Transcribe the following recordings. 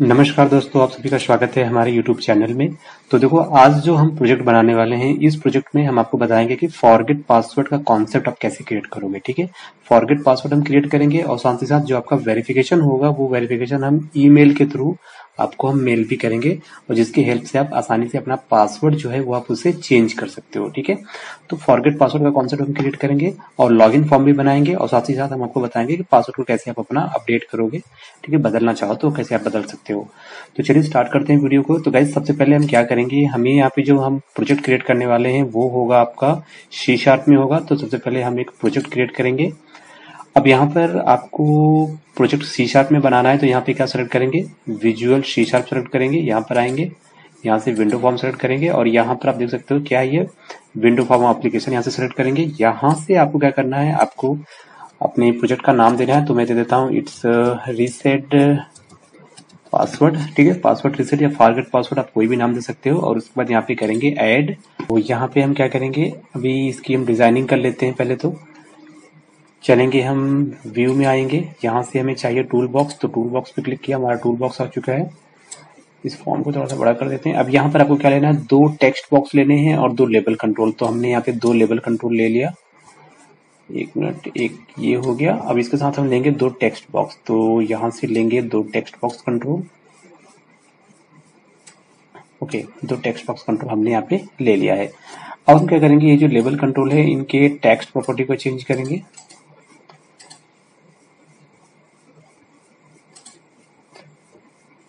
नमस्कार दोस्तों आप सभी का स्वागत है हमारे YouTube चैनल में। तो देखो, आज जो हम प्रोजेक्ट बनाने वाले हैं, इस प्रोजेक्ट में हम आपको बताएँगे कि फॉरगेट पासवर्ड का कॉन्सेप्ट आप कैसे क्रिएट करोगे, ठीक है? फॉरगेट पासवर्ड हम क्रिएट करेंगे और साथ ही साथ जो आपका वेरिफिकेशन होगा, वो वेरिफिकेशन हम ईमेल के थ्रू आपको हम मेल भी करेंगे और जिसकी हेल्प से आप आसानी से अपना पासवर्ड जो है, वो आप उसे चेंज कर सकते हो, ठीक है? तो फॉरगेट पासवर्ड का कॉन्सेप्ट हम क्रिएट करेंगे और लॉग फॉर्म भी बनाएँगे और साथ ही साथ हम आपको बताएँगे कि पासवर्ड को कैसे आप अपना अपडेट करोगे, ठीक है? बदलना चाहो तो कैसे आप बदल सकते हो। तो चलिए स्टार्ट करते हैं वीडियो को। तो गाइज़ सबसे पहले हम क्या करेंगे। हमें यहाँ पे जो हम प्रोजेक्ट क्रिएट करने वाले हैं, वो होगा आपका शी शार्प में होगा। तो सबसे पहले हम एक प्रोजेक्ट क्रिएट करेंगे। अब यहाँ पर आपको प्रोजेक्ट सी शार्प में बनाना है तो यहाँ पे क्या सेलेक्ट करेंगे? विजुअल सी शार्प सेलेक्ट करेंगे। यहाँ पर आएँगे। यहाँ से विंडो फॉर्म सेलेक्ट करेंगे। और यहाँ पर आप देख सकते हो क्या ये? विंडो फॉर्म एप्लीकेशन यहाँ से सेलेक्ट करेंगे। यहाँ से आपको क्या करना है? आपको अपने प्रोजेक्ट का नाम देना है तो मैं दे देता हूँ। इट्स रीसेट पासवर्ड, ठीक है? पासवर्ड रिसेट या फॉरगेट पासवर्ड आप कोई भी नाम दे सकते हो और उसके बाद यहाँ पे करेंगे ऐड तो यहाँ पे हम क्या करेंगे? अभी इसकी हम डिज़ाइनिंग कर लेते हैं पहले तो। चलेंगे हम व्यू में आएँगे। यहाँ से हमें चाहिए टूल बॉक्स तो टूल बॉक्स पे क्लिक किया, हमारा टूल बॉक्स आ चुका है। इस फॉर्म को थोड़ा सा बड़ा कर देते हैं। अब यहाँ पर आपको क्या लेना है? दो टेक्स्ट बॉक्स लेने हैं और दो लेबल कंट्रोल तो हमने यहाँ पे दो लेबल कंट्रोल ले लिया। एक मिनट, एक ये हो गया। अब इसके साथ हम लेंगे दो टेक्स्ट बॉक्स तो यहाँ से लेंगे दो टेक्स्ट बॉक्स कंट्रोल ओके दो टेक्स्ट बॉक्स कंट्रोल हमने यहाँ पे ले लिया है। अब हम क्या करेंगे, ये जो लेबल कंट्रोल है, इनके टेक्स्ट प्रॉपर्टी को चेंज करेंगे।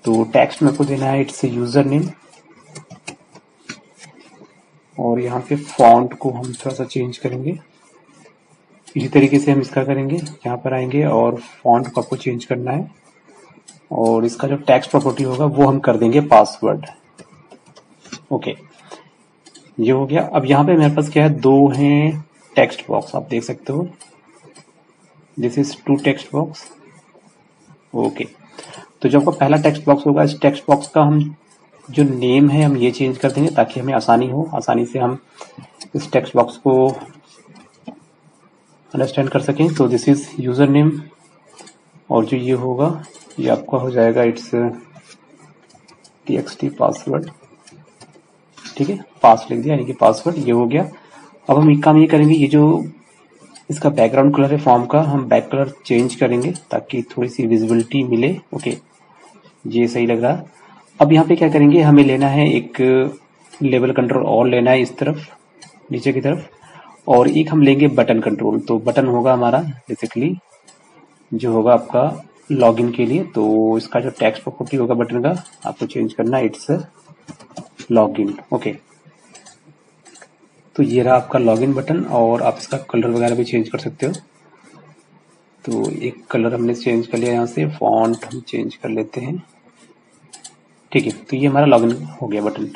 तो टेक्स्ट मेरे को देना है इट्स यूज़र नेम और यहाँ पे फॉन्ट को हम थोड़ा सा चेंज करेंगे। इसी तरीके से हम इसका करेंगे। यहाँ पर आएँगे और फॉन्ट को आपको चेंज करना है। और इसका जो टेक्स्ट प्रॉपर्टी होगा, वो हम कर देंगे पासवर्ड ओके ये हो गया। अब यहाँ पे मेरे पास क्या है? दो हैं टेक्स्ट बॉक्स आप देख सकते हो। This is two text box okay तो जो आपका पहला टेक्स्ट बॉक्स होगा, इस टेक्स्ट बॉक्स का हम जो नेम है, हम ये चेंज कर देंगे ताकि हमें आसानी हो। आसानी से हम इस टेक्स्ट बॉक्स को अंडरस्टैंड कर सकें। तो दिस इज़ यूज़र नेम और जो ये होगा, ये आपका हो जाएगा इट्स टी पासवर्ड ठीक है? पास लिख दिया, यानी कि पासवर्ड ये हो गया। अब हम एक काम ये करेंगे, ये जो इसका बैकग्राउंड कलर है फॉर्म का, हम बैक कलर चेंज करेंगे ताकि थोड़ी सी विजिबिलिटी मिले। ओके ये सही लग रहा अब यहाँ पे क्या करेंगे, हमें लेना है एक लेवल कंट्रोल और लेना है इस तरफ़, नीचे की तरफ़। और एक हम लेंगे बटन कंट्रोल तो बटन होगा हमारा बेसिकली जो होगा आपका लॉगिन के लिए तो इसका जो टैक्स प्रॉपर्टी होगा बटन का, आपको चेंज करना इट्स लॉगिन ओके तो ये रहा आपका लॉगिन बटन और आप इसका कलर वगैरह भी चेंज कर सकते हो। तो एक कलर हमने चेंज कर लिया यहाँ से फॉन्ट हम चेंज कर लेते हैं। ठीक है तो ये हमारा लॉगिन हो गया बटन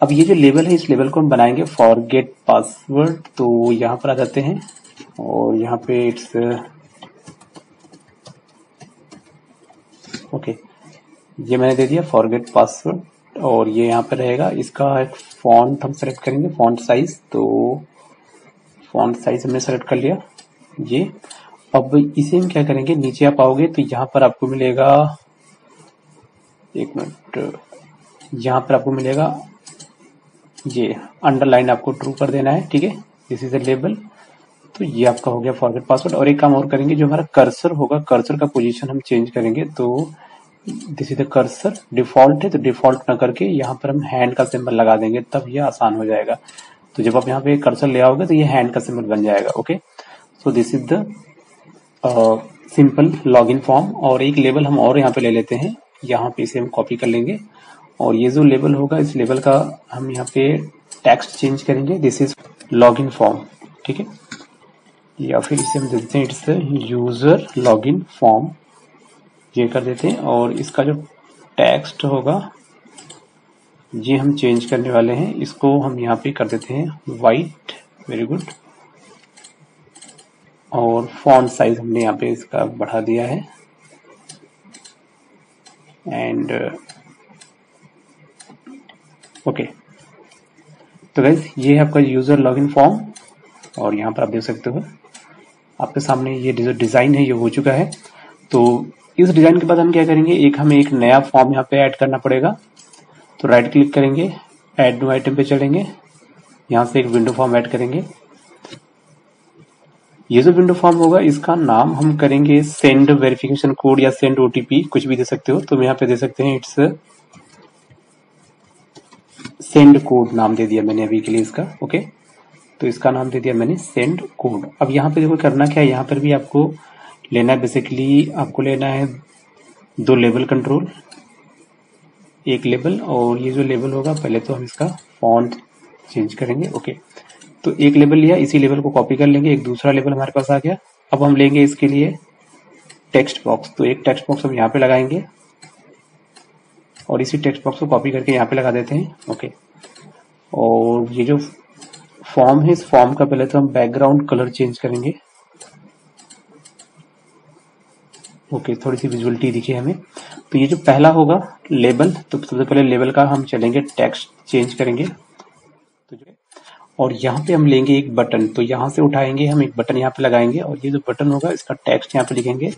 अब ये जो लेवल है, इस लेवल को हम बनाएँगे फॉरगेट पासवर्ड तो यहाँ पर आ जाते हैं और यहाँ पे इट्स ओके ये मैंने दे दिया फॉरगेट पासवर्ड और ये यहाँ पे रहेगा। इसका एक फॉन्ट हम सेलेक्ट करेंगे फॉन्ट साइज़ तो फॉन्ट साइज़ हमने सेलेक्ट कर लिया ये। अब इसे हम क्या करेंगे? नीचे आप आओगे तो यहाँ पर आपको मिलेगा, एक मिनट, यहाँ पर आपको मिलेगा ये अंडरलाइन आपको ट्रू कर देना है, ठीक है? दिस इज़ अ लेबल तो ये आपका हो गया फॉरगेट पासवर्ड और एक काम और करेंगे, जो हमारा कर्सर होगा कर्सर का पोजीशन हम चेंज करेंगे तो this is the cursor default है तो डिफ़ॉल्ट ना करके यहाँ पर हम हैंड का सिंबल लगा देंगे, तब ये आसान हो जाएगा। तो जब आप यहाँ पे कर्सर ले आओगे तो ये हैंड का सिंबल बन जाएगा okay so this is the simple login form और एक लेबल हम और यहाँ पे ले लेते हैं। यहाँ पे इसे हम कॉपी कर लेंगे। और ये जो लेबल होगा, इस लेबल का हम यहाँ पे टेक्स्ट चेंज करेंगे। दिस इज़ लॉगिन फॉर्म ठीक है? या फिर इसे हम देते हैं इट्स यूज़र लॉगिन फॉर्म ये कर देते हैं। और इसका जो टेक्स्ट होगा, ये हम चेंज करने वाले हैं। इसको हम यहाँ पे कर देते हैं वाइट वेरी गुड और फॉन्ट साइज़ हमने यहाँ पे इसका बढ़ा दिया है। And okay. तो गाइज़ ये है आपका यूज़र लॉगिन फॉर्म और यहाँ पर आप देख सकते हो, आपके सामने ये जो डिज़ाइन है, ये हो चुका है। तो इस डिज़ाइन के बाद हम क्या करेंगे, एक हमें एक नया फॉर्म यहाँ पे ऐड करना पड़ेगा। तो राइट क्लिक करेंगे एड न्यू आइटम पे चलेंगे यहाँ से एक विंडो फॉर्म ऐड करेंगे। ये जो विंडो फॉर्म होगा, इसका नाम हम करेंगे सेंड वेरिफिकेशन कोड या सेंड ओटीपी कुछ भी दे सकते हो। तो यहाँ पे दे सकते हैं इट्स सेंड कोड नाम दे दिया मैंने अभी के लिए इसका ओके तो इसका नाम दे दिया मैंने सेंड कोड अब यहाँ पे देखो करना क्या है, यहाँ पर भी आपको लेना है बेसिकली आपको लेना है दो लेवल कंट्रोल एक लेवल और ये जो लेवल होगा, पहले तो हम इसका फॉन्ट चेंज करेंगे ओके तो एक लेवल लिया, इसी लेवल को कॉपी कर लेंगे, एक दूसरा लेवल हमारे पास आ गया। अब हम लेंगे इसके लिए टेक्स्ट बॉक्स तो एक टेक्स्ट बॉक्स हम यहाँ पे लगाएँगे और इसी टेक्स्ट बॉक्स को कॉपी करके यहाँ पे लगा देते हैं ओके और ये जो फॉर्म है इस फॉर्म का पहले तो हम बैकग्राउंड कलर चेंज करेंगे। ओके okay, थोड़ी सी विजुअलिटी दिखी हमें। तो ये जो पहला होगा लेबल तो सबसे पहले लेबल का हम चलेंगे टेक्स्ट चेंज करेंगे। तो और यहाँ पे हम लेंगे एक बटन तो यहाँ से उठाएँगे हम एक बटन यहाँ पे लगाएँगे और ये जो बटन होगा इसका टेक्स्ट यहाँ पे लिखेंगे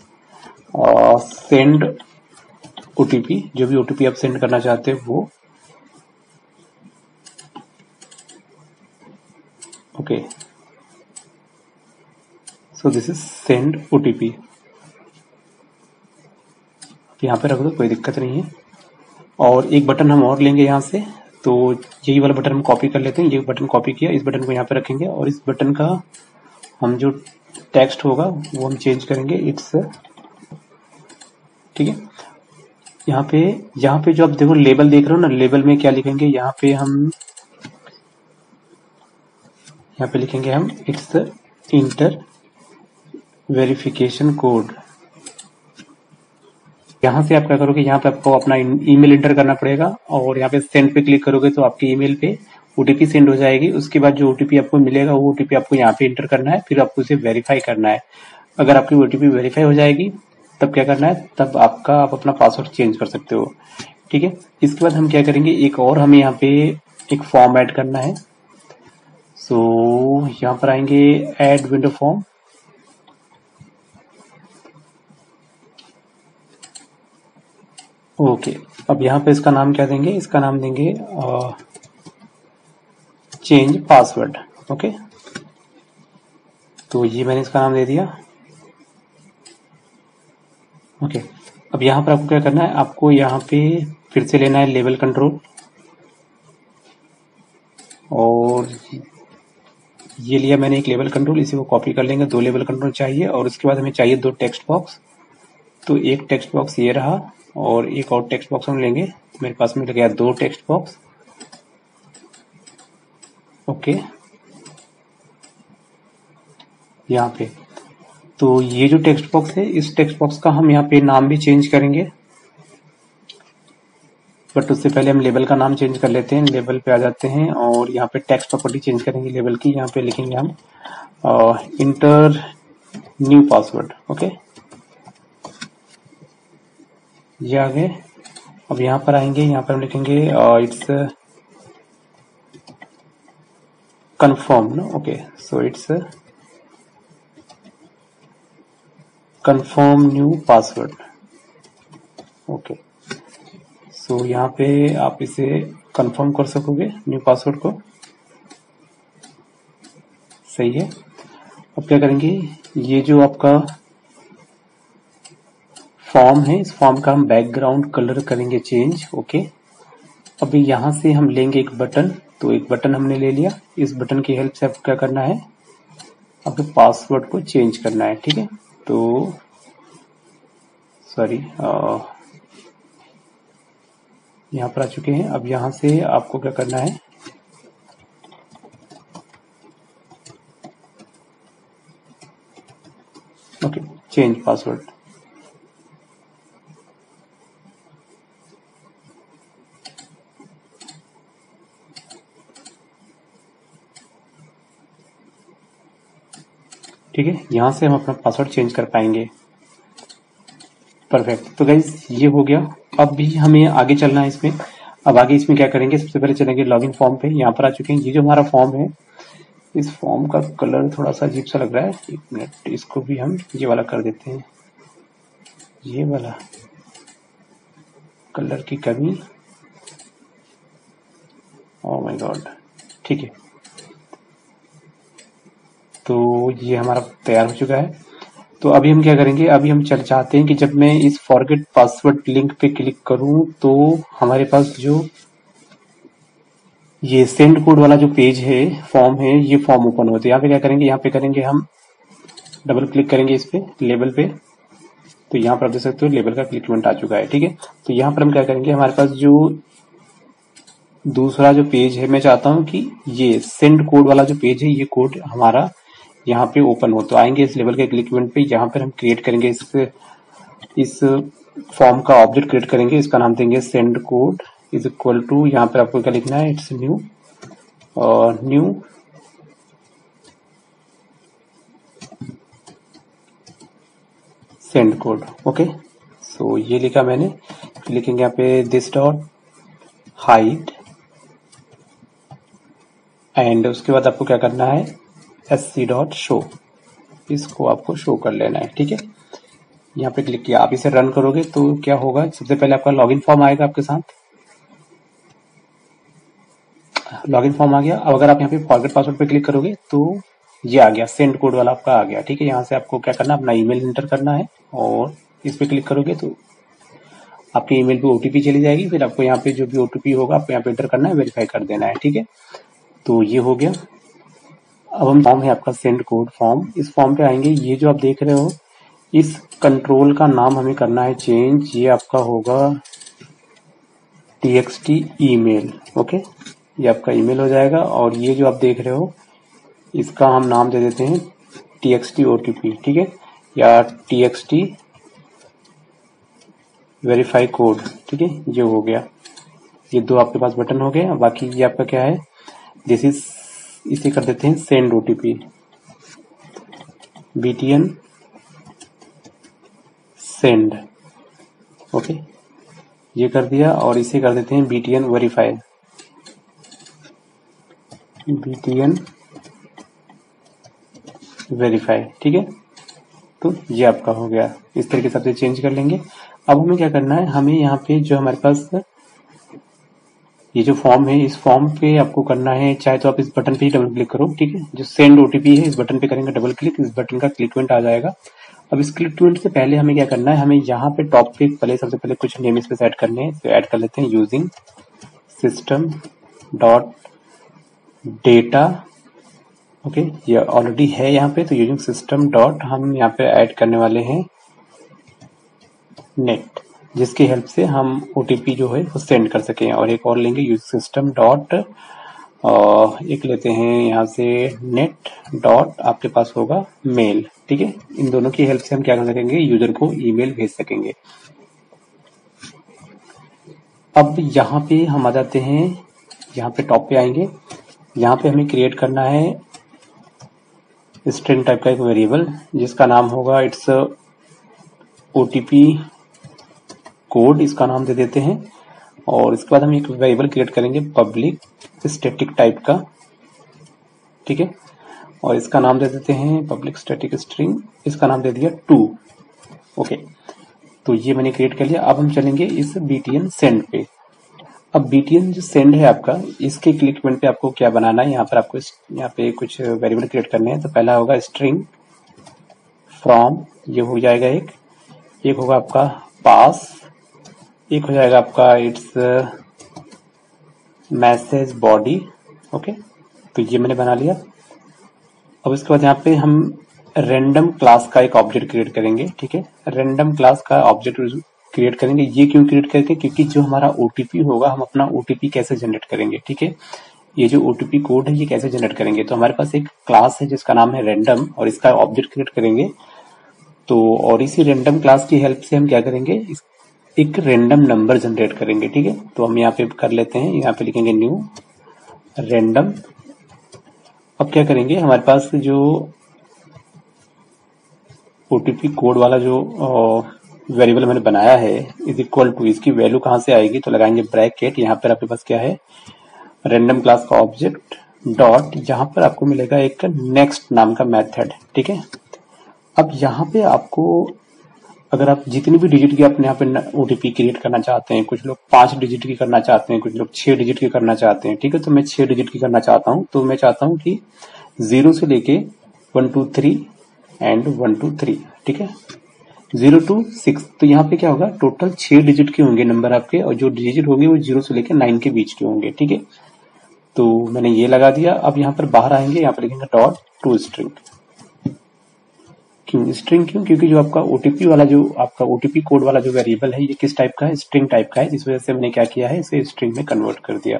और सेंड ओटीपी जो भी ओटीपी आप सेंड करना चाहते हैं वो okay so this is send OTP यहाँ पे रख दो, कोई दिक्कत नहीं है। और एक बटन हम और लेंगे यहाँ से। तो यही वाला बटन हम कॉपी कर लेते हैं। ये बटन कॉपी किया, इस बटन को यहाँ पे रखेंगे। और इस बटन का हम जो टेक्स्ट होगा, वो हम चेंज करेंगे। इट्स ठीक है? यहाँ पे यहाँ पे जो आप देखो लेबल देख रहे हो ना लेबल में क्या लिखेंगे? यहाँ पे हम यहाँ पे लिखेंगे हम it's the enter verification code यहाँ से आप क्या करोगे, यहाँ पे आपको अपना ईमेल इंटर करना पड़ेगा और यहाँ पे सेंड पे क्लिक करोगे तो आपके ईमेल पे ओटीपी सेंड हो जाएगी। उसके बाद जो ओटीपी आपको मिलेगा, वो ओटीपी आपको यहाँ पे इंटर करना है, फिर आपको उसे वेरीफाई करना है। अगर आपकी ओटीपी वेरीफाई हो जाएगी, तब क्या करना है, तब आपका आप अपना पासवर्ड चेंज कर सकते हो। ठीक है? इसके बाद हम क्या करेंगे, एक और हमें यहाँ पे एक फॉर्म ऐड करना है। सो so, यहाँ पर आएँगे एड विंडो फॉर्म ओके अब यहाँ पे इसका नाम क्या देंगे? इसका नाम देंगे चेंज पासवर्ड ओके तो ये मैंने इसका नाम दे दिया. ओके अब यहाँ पर आपको क्या करना है? आपको यहाँ पे फिर से लेना है लेवल कंट्रोल और ये लिया मैंने एक लेवल कंट्रोल इसी को कॉपी कर लेंगे, दो लेवल कंट्रोल चाहिए, और उसके बाद हमें चाहिए दो टेक्स्ट बॉक्स तो एक टेक्स्ट बॉक्स ये रहा, और एक और टेक्स्ट बॉक्स हम लेंगे। मेरे पास में गया दो टेक्स्ट बॉक्स ओके यहाँ पे। तो ये जो टेक्स्ट बॉक्स है, इस टेक्स्ट बॉक्स का हम यहाँ पे नाम भी चेंज करेंगे। बट उससे पहले हम लेबल का नाम चेंज कर लेते हैं लेबल पे आ जाते हैं और यहाँ पे टेक्स्ट प्रॉपर्टी चेंज करेंगे लेबल की, यहाँ पे लिखेंगे हम इंटर न्यू पासवर्ड ओके ये आ गए। अब यहाँ पर आएँगे, यहाँ पर हम लिखेंगे इट्स कंफर्म ना okay so it's confirm new password okay so यहाँ पे आप इसे कंफर्म कर सकोगे न्यू पासवर्ड को। सही है। अब क्या करेंगे? ये जो आपका फॉर्म है, इस फॉर्म का हम बैकग्राउंड कलर करेंगे चेंज ओके अभी यहाँ से हम लेंगे एक बटन तो एक बटन हमने ले लिया। इस बटन की हेल्प से अब क्या करना है? अब पासवर्ड को चेंज करना है, ठीक है? तो सॉरी यहाँ पर आ चुके हैं। अब यहाँ से आपको क्या करना है? ओके चेंज पासवर्ड ठीक है, यहाँ से हम अपना पासवर्ड चेंज कर पाएँगे। परफेक्ट तो गाइज़ ये हो गया। अब भी हमें आगे चलना है इसमें। अब आगे इसमें क्या करेंगे? सबसे पहले चलेंगे लॉगिन फॉर्म पे। यहाँ पर आ चुके हैं। ये जो हमारा फॉर्म है, इस फॉर्म का कलर थोड़ा सा अजीब सा लग रहा है। एक मिनट इसको भी हम ये वाला कर देते हैं। ये वाला कलर की कमी। ओ माय गॉड ठीक है। तो ये हमारा तैयार हो चुका है। तो अभी हम क्या करेंगे? अभी हम चल चाहते हैं कि जब मैं इस फॉरगेट पासवर्ड लिंक पे क्लिक करूँ तो हमारे पास जो ये सेंड कोड वाला जो पेज है फॉर्म है, ये फॉर्म ओपन होता यहाँ पे क्या करेंगे? यहाँ पे करेंगे हम डबल क्लिक करेंगे इस पे लेबल पे। तो यहाँ पर आप देख सकते हो लेबल का क्लिकमेंट आ चुका है, ठीक है? तो यहाँ पर हम क्या करेंगे? हमारे पास जो दूसरा जो पेज है, मैं चाहता हूँ कि ये सेंड कोड वाला जो पेज है, ये कोड हमारा यहाँ पे ओपन हो तो आएँगे इस लेवल के क्लिकमेंट पे यहाँ पर हम क्रिएट करेंगे इस इस फॉर्म का ऑब्जेक्ट क्रिएट करेंगे, इसका नाम देंगे send code is equal to यहाँ पर आपको क्या लिखना है? इट्स न्यू और new send code okay so ये लिखा मैंने लिखेंगे यहाँ पे दिस डॉट हाइट एंड उसके बाद आपको क्या करना है? एस सी डॉट शो इसको आपको शो कर लेना है, ठीक है? यहाँ पे क्लिक किया। आप इसे रन करोगे तो क्या होगा? सबसे पहले आपका लॉगिन फॉर्म आएगा आपके साथ। लॉगिन फॉर्म आ गया। अब अगर आप यहाँ पे फॉरगेट पासवर्ड पे क्लिक करोगे तो ये आ गया। सेंड कोड वाला आपका आ गया, ठीक है? यहाँ से आपको क्या करना है? अपना ईमेल इंटर करना है और इस पे क्लिक करोगे तो आपके ईमेल पे ओटीपी चली जाएगी। फिर आपको यहाँ पे जो भी ओटीपी होगा, आपको यहाँ पे एंटर करना है वेरीफाई कर देना है, ठीक है? तो ये हो गया। अब हम फॉर्म है आपका सेंड कोड फॉर्म इस फॉर्म पे आएँगे, ये जो आप देख रहे हो, इस कंट्रोल का नाम हमें करना है चेंज ये आपका होगा टी ईमेल ओके ये आपका ईमेल हो जाएगा और ये जो आप देख रहे हो, इसका हम नाम दे देते हैं टी एक्स टी ओटीपी ठीक है? या T X T verify code ठीक है? ये हो गया. ये दो आपके पास बटन हो गए, बाकी ये आपका क्या है? दिस इज़ इसे कर देते हैं send OTP BTN send okay ये कर दिया और इसे कर देते हैं बीटीएन वेरीफाई बीटीएन वेरीफाई ठीक है? तो ये आपका हो गया। इस तरीके से आप चेंज कर लेंगे। अब हमें क्या करना है? हमें यहाँ पे जो हमारे पास ये जो फॉर्म है, इस फॉर्म पे आपको करना है, चाहे तो आप इस बटन पे ही डबल क्लिक करो, ठीक है? जो सेंड ओटीपी है, इस बटन पे करेंगे डबल क्लिक इस बटन का क्लिकमेंट आ जाएगा। अब इस क्लिकमेंट से पहले हमें क्या करना है? हमें यहाँ पे टॉप पे पहले, सबसे पहले कुछ नेम स्पेस ऐड करने हैं तो ऐड कर लेते हैं using system dot data okay ये ऑलरेडी है यहाँ पे तो यूजिंग सिस्टम डॉट हम यहाँ पे ऐड करने वाले हैं नेट जिसकी हेल्प से हम ओटीपी जो है वो सेंड कर सकें और एक और लेंगे यूज़ सिस्टम डॉट एक लेते हैं यहाँ से नेट डॉट आपके पास होगा मेल ठीक है? इन दोनों की हेल्प से हम क्या कर सकेंगे? यूज़र को ईमेल भेज सकेंगे। अब यहाँ पे हम आ जाते हैं, यहाँ पे टॉप पे आएँगे। यहाँ पे हमें क्रिएट करना है स्ट्रिंग टाइप का एक वेरिएबल जिसका नाम होगा इट्स ओटीपी कोड इसका नाम दे देते हैं और इसके बाद हम एक वेरिएबल क्रिएट करेंगे पब्लिक स्टैटिक टाइप का। ठीक है? और इसका नाम दे देते हैं पब्लिक स्टैटिक स्ट्रिंग इसका नाम दे दिया टू ओके? तो ये मैंने क्रिएट कर लिया। अब हम चलेंगे इस बीटीएन सेंड पे। अब बीटीएन जो सेंड है आपका, इसके क्लिकमेंट पे आपको क्या बनाना है? यहाँ पर आपको यहाँ पे कुछ वेरिएबल क्रिएट करने हैं। तो पहला होगा स्ट्रिंग फ्रॉम ये हो जाएगा एक। एक होगा आपका पास एक हो जाएगा आपका इट्स मैसेज बॉडी ओके तो ये मैंने बना लिया। अब इसके बाद यहाँ पे हम रेंडम क्लास का एक ऑब्जेक्ट क्रिएट करेंगे, ठीक है? रेंडम क्लास का ऑब्जेक्ट क्रिएट करेंगे। ये क्यों क्रिएट करेंगे क्योंकि जो हमारा ओटीपी होगा, हम अपना ओटीपी कैसे जनरेट करेंगे, ठीक है? ये जो ओटीपी कोड है, ये कैसे जनरेट करेंगे? तो हमारे पास एक क्लास है, जिसका नाम है रेंडम और इसका ऑब्जेक्ट क्रिएट करेंगे। तो और इसी रेंडम क्लास की हेल्प से हम क्या करेंगे? एक रेंडम नंबर जनरेट करेंगे, ठीक है? तो हम यहाँ पे कर लेते हैं, यहाँ पे लिखेंगे न्यू रेंडम अब क्या करेंगे? हमारे पास जो ओटीपी कोड वाला जो वेरिएबल मैंने बनाया है इज़ इक्वल टू इसकी वैल्यू कहाँ से आएगी? तो लगाएँगे ब्रैकेट यहाँ पर आपके पास क्या है? रेंडम क्लास का ऑब्जेक्ट डॉट यहाँ पर आपको मिलेगा एक नेक्स्ट नाम का मेथड ठीक है? अब यहाँ पे आपको अगर आप जितनी भी डिजिट की अपने यहाँ पे ओटीपी क्रिएट करना चाहते हैं, कुछ लोग पाँच डिजिट की करना चाहते हैं, कुछ लोग छह डिजिट की करना चाहते हैं, ठीक है? तो मैं छह डिजिट की करना चाहता हूँ। तो मैं चाहता हूँ कि ज़ीरो से लेके one two three and one two three ठीक है? ज़ीरो टू सिक्स तो यहाँ पे क्या होगा? टोटल छह डिजिट के होंगे नंबर आपके और जो डिजिट होंगे वो ज़ीरो से लेकर नाइन के बीच के होंगे, ठीक है? तो मैंने ये लगा दिया। अब यहाँ पर बाहर आएँगे, यहाँ पर लिखेंगे डॉट टू स्ट्रिंग क्यों स्ट्रिंग क्यों? क्योंकि जो आपका ओटीपी वाला जो, आपका ओटीपी कोड वाला जो वेरिएबल है, ये किस टाइप का है? स्ट्रिंग टाइप का है, जिस वजह से मैंने क्या किया है, इसे स्ट्रिंग में कन्वर्ट कर दिया।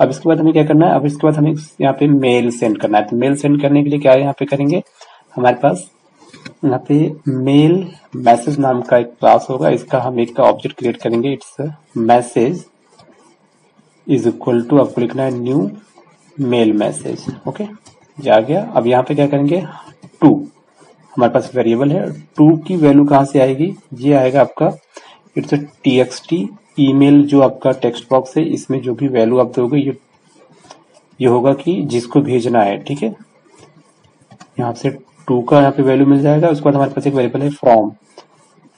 अब इसके बाद हमें क्या करना है? अब इसके बाद हमें यहाँ पे मेल सेंड करना है। तो मेल सेंड करने के लिए क्या यहाँ पे करेंगे? हमारे पास यहाँ पे मेल मैसेज नाम का एक क्लास होगा। इसका हम एक ऑब्जेक्ट क्रिएट करेंगे। It's message is equal to आपको लिखना है न्यू मेल मैसेज ओके जा गया। अब यहाँ पे क्या करेंगे? टू हमारे पास वेरिएबल है। टू की वैल्यू कहाँ से आएगी? ये आएगा आपका। It's T X T email जो आपका टेक्स्ट बॉक्स है। इसमें जो भी वैल्यू आप दोगे, ये ये होगा कि जिसको भेजना है, ठीक है? यहाँ से टू का यहाँ पे वैल्यू मिल जाएगा। उसके बाद हमारे पास एक वेरिएबल है फ्रॉम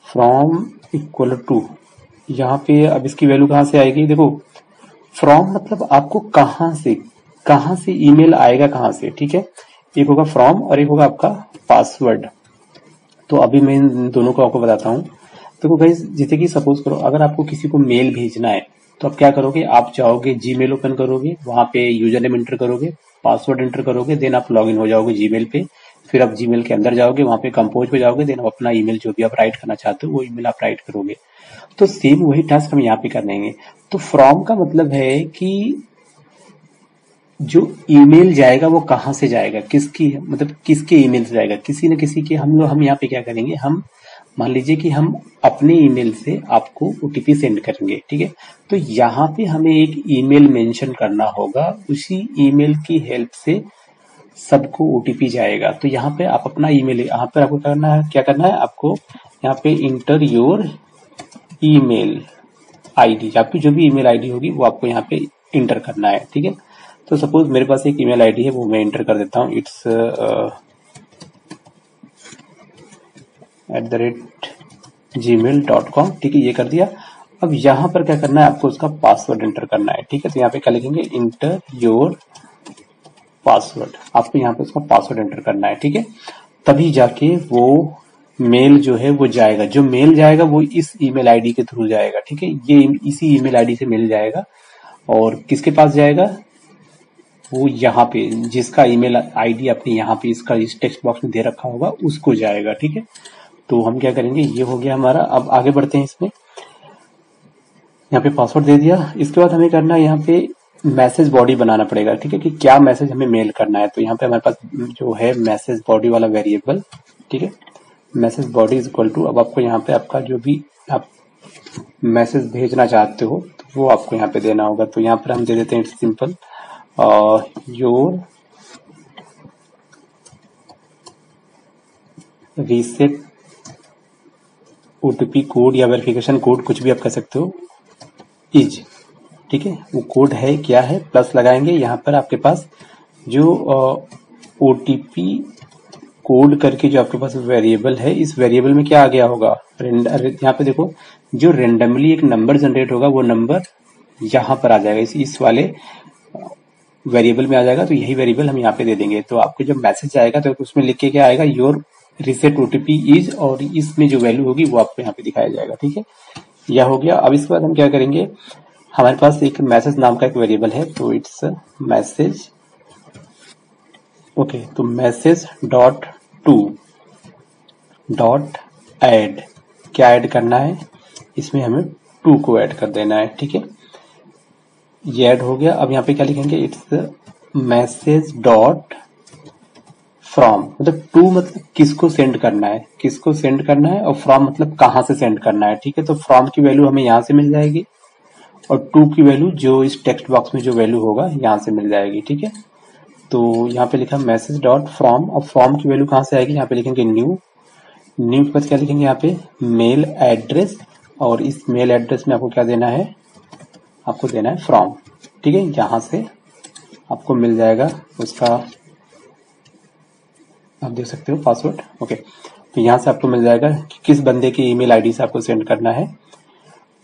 फ्रॉम इक्वल टू यहाँ पे अब इसकी वैल्यू कहाँ से आएगी? देखो फ्रॉम मतलब आपको कहाँ से कहाँ से ईमेल आएगा, कहाँ से, ठीक है? एक होगा फ्रॉम और एक होगा आपका पासवर्ड तो अभी मैं इन दोनों को आपको बताता हूँ। देखो तो गाइज़ जैसे कि सपोज़ करो, अगर आपको किसी को मेल भेजना है तो आप क्या करोगे? आप जाओगे जीमेल ओपन करोगे, वहाँ पे यूज़र नेम एंटर करोगे पासवर्ड एंटर करोगे देन आप लॉग हो जाओगे जीमेल पे। फिर आप जीमेल के अंदर जाओगे, वहाँ पे कंपोज पे जाओगे देन आप अपना ईमेल जो भी आप राइट करना चाहते हो, वो ईमेल आप राइट करोगे। तो सेम वही टास्क हम यहाँ पे कर लेंगे तो फ्रॉम का मतलब है कि जो ईमेल जाएगा वो कहाँ से जाएगा? किसकी मतलब किसके ईमेल से जाएगा? किसी न किसी के हम लोग, हम यहाँ पे क्या करेंगे? हम मान लीजिए कि हम अपने ईमेल से आपको ओटीपी सेंड करेंगे, ठीक है? तो यहाँ पे हमें एक ईमेल मेंशन करना होगा। उसी ईमेल की हेल्प से सबको ओटीपी जाएगा। तो यहाँ पे आप अपना ईमेल, यहाँ पे आपको करना है? क्या करना है? आपको यहाँ पे इंटर योर ईमेल आईडी आपकी जो भी ईमेल आईडी होगी वो आपको यहाँ पे इंटर करना है, ठीक है? तो सपोज़ मेरे पास एक ईमेल आईडी है, वो मैं एंटर कर देता हूँ. It's at the rate Gmail dot com ठीक है, ये कर दिया. अब यहाँ पर क्या करना है? आपको उसका पासवर्ड एंटर करना है. ठीक है तो यहाँ पे क्या लिखेंगे? इंटर योर पासवर्ड आपको यहाँ पे उसका पासवर्ड एंटर करना है. ठीक है? तभी जाके वो मेल जो है, वो जाएगा. जो मेल जाएगा, वो इस ईमेल आईडी के थ्रू जाएगा. ठीक है? ये इसी ईमेल आईडी से मिल जाएगा और किसके पास जाएगा? वो यहाँ पे, जिसका ईमेल आईडी आपने यहाँ पे इसका इस टेक्स्ट बॉक्स में दे रखा होगा, उसको जाएगा, ठीक है? तो हम क्या करेंगे, ये हो गया हमारा, अब आगे बढ़ते हैं इसमें। यहाँ पे पासवर्ड दे दिया। इसके बाद हमें करना है यहाँ पे मैसेज बॉडी बनाना पड़ेगा, ठीक है? कि क्या मैसेज हमें मेल करना है। तो यहाँ पे हमारे पास जो है मैसेज बॉडी वाला वेरिएबल ठीक है? Message body is equal to अब आपको यहाँ पे आपका जो भी आप मैसेज भेजना चाहते हो तो वो आपको यहाँ पे देना होगा। तो यहाँ पर हम दे देते हैं simple your reset OTP code या वेरिफिकेशन कोड कुछ भी आप कह सकते हो। इज़ ठीक है? वो कोड है क्या है? प्लस लगाएँगे यहाँ पर आपके पास जो ओटीपी कोड करके जो आपके पास वेरिएबल है इस वेरिएबल में क्या आ गया होगा? यहाँ पे देखो जो रेंडमली एक नंबर जनरेट होगा वो नंबर यहाँ पर आ जाएगा इस, इस वाले वेरिएबल में आ जाएगा तो यही वेरिएबल हम यहाँ पे दे देंगे। तो आपको जब मैसेज आएगा तो उसमें लिख के क्या आएगा? योर रिसेट ओटीपी इज़ और इसमें जो वैल्यू होगी, वो आपको यहाँ पे दिखाया जाएगा, ठीक है? यह हो गया। अब इसके बाद हम क्या करेंगे? हमारे पास एक मैसेज नाम का एक वेरिएबल है तो इट्स मैसेज ओके तो message dot to dot add क्या ऐड करना है? इसमें हमें टू को ऐड कर देना है, ठीक है? ये ऐड हो गया। अब यहाँ पे क्या लिखेंगे? इट्स मैसेज डॉट फ्रॉम मतलब टू मतलब किसको सेंड करना है? किसको सेंड करना है? और फ्रॉम मतलब कहाँ से सेंड करना है? ठीक है? तो फ्रॉम की वैल्यू हमें यहाँ से मिल जाएगी और टू की वैल्यू जो इस टेक्स्ट बॉक्स में जो वैल्यू होगा, यहाँ से मिल जाएगी। ठीक है? तो यहाँ पे लिखा मैसेज डॉट फ्रॉम और फ्रॉम की वैल्यू कहाँ से आएगी? यहाँ पे लिखेंगे न्यू न्यू के बाद क्या लिखेंगे यहाँ पे? मेल एड्रेस और इस मेल एड्रेस में आपको क्या देना है? आपको देना है फ्रॉम। ठीक है? यहाँ से आपको मिल जाएगा, उसका आप देख सकते हो पासवर्ड ओके तो यहाँ से आपको मिल जाएगा कि किस बंदे की ईमेल आईडी से आपको सेंड करना है।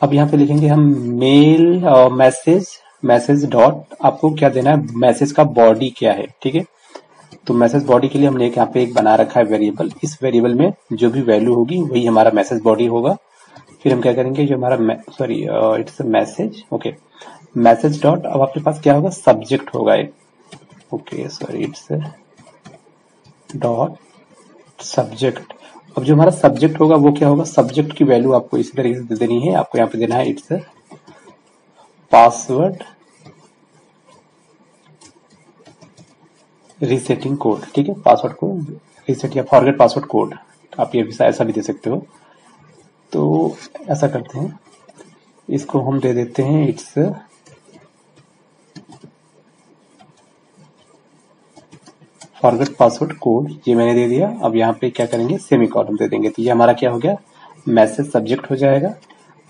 अब यहाँ पे लिखेंगे हम मेल मैसेज मैसेज डॉट आपको क्या देना है? मैसेज का बॉडी क्या है? ठीक है? तो मैसेज बॉडी के लिए हमने यहाँ पे एक बना रखा है वेरिएबल इस वेरिएबल में जो भी वैल्यू होगी, वही हमारा मैसेज बॉडी होगा। फिर हम क्या करेंगे, जो हमारा sorry it's message okay message dot अब आपके पास क्या होगा? सब्जेक्ट होगा एक। Okay sorry it's dot subject अब जो हमारा सब्जेक्ट होगा, वो क्या होगा? सब्जेक्ट की वैल्यू आपको इसी तरीके से देनी है, आपको यहाँ पे देना है इट्स पासवर्ड रीसेटिंग कोड ठीक है? पासवर्ड को रीसेट या फॉरगेट पासवर्ड कोड आप ये भी ऐसा भी दे सकते हो। तो ऐसा करते हैं। इसको हम दे देते हैं, इट्स फॉरगेट पासवर्ड कोड। ये मैंने दे दिया। अब यहाँ पे क्या करेंगे? सेमी कॉलम दे देंगे। तो ये हमारा क्या हो गया? मैसेज सब्जेक्ट हो जाएगा।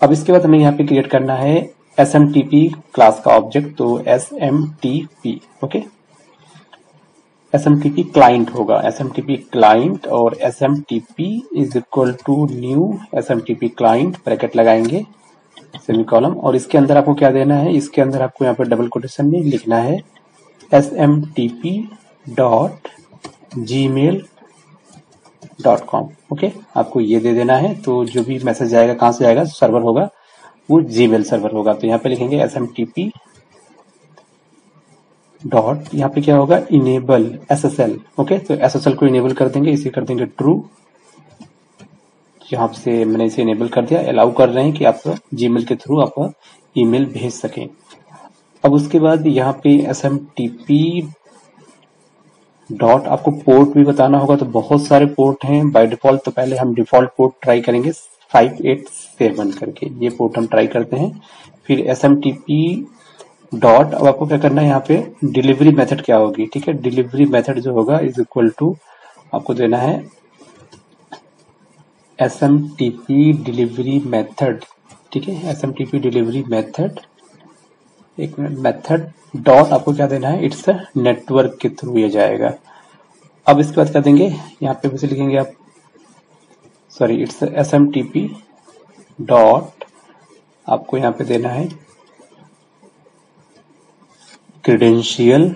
अब इसके बाद हमें यहाँ पे क्रिएट करना है एस क्लास का ऑब्जेक्ट तो S M T P okay? S client होगा। एस क्लाइंट और S is equal to new S M T P client bracket लगाएँगे सेमी कॉलम और इसके अंदर आपको क्या देना है? इसके अंदर आपको यहाँ पे डबल कोटेशन में लिखना है S M T P dot Gmail dot com okay आपको ये दे देना है। तो जो भी मैसेज आएगा, कहाँ से आएगा? सर्वर होगा। वो जीमेल सर्वर होगा। तो यहाँ पे लिखेंगे S M T P dot यहाँ पे क्या होगा? Enable S S L okay तो एस एस एल को इनेबल कर देंगे, इसे कर देंगे ट्रू यहाँ से मैंने इसे इनेबल कर दिया अलाउ कर रहे हैं कि आप जीमेल के थ्रू आप ईमेल भेज सकें। अब उसके बाद यहाँ पे S M T P dot आपको पोर्ट भी बताना होगा तो बहुत सारे पोर्ट हैं। बाय डिफ़ॉल्ट तो पहले हम डिफ़ॉल्ट पोर्ट ट्राई करेंगे फाइव एट सेवन करके। ये पोर्ट हम ट्राई करते हैं। फिर S M T P dot अब आपको क्या करना है, यहाँ पे डिलीवरी मेथड क्या होगी? ठीक है डिलीवरी मेथड जो होगा इज़ इक्वल टू आपको देना है S M T P delivery method ठीक है S M T P delivery method एक मिनट मेथड डॉट आपको क्या देना है? इट्स नेटवर्क के थ्रू ये जाएगा। अब इसके बाद क्या देंगे? यहाँ पे वैसे लिखेंगे आप। Sorry it's S M T P dot आपको यहाँ पे देना है। क्रीडेंशियल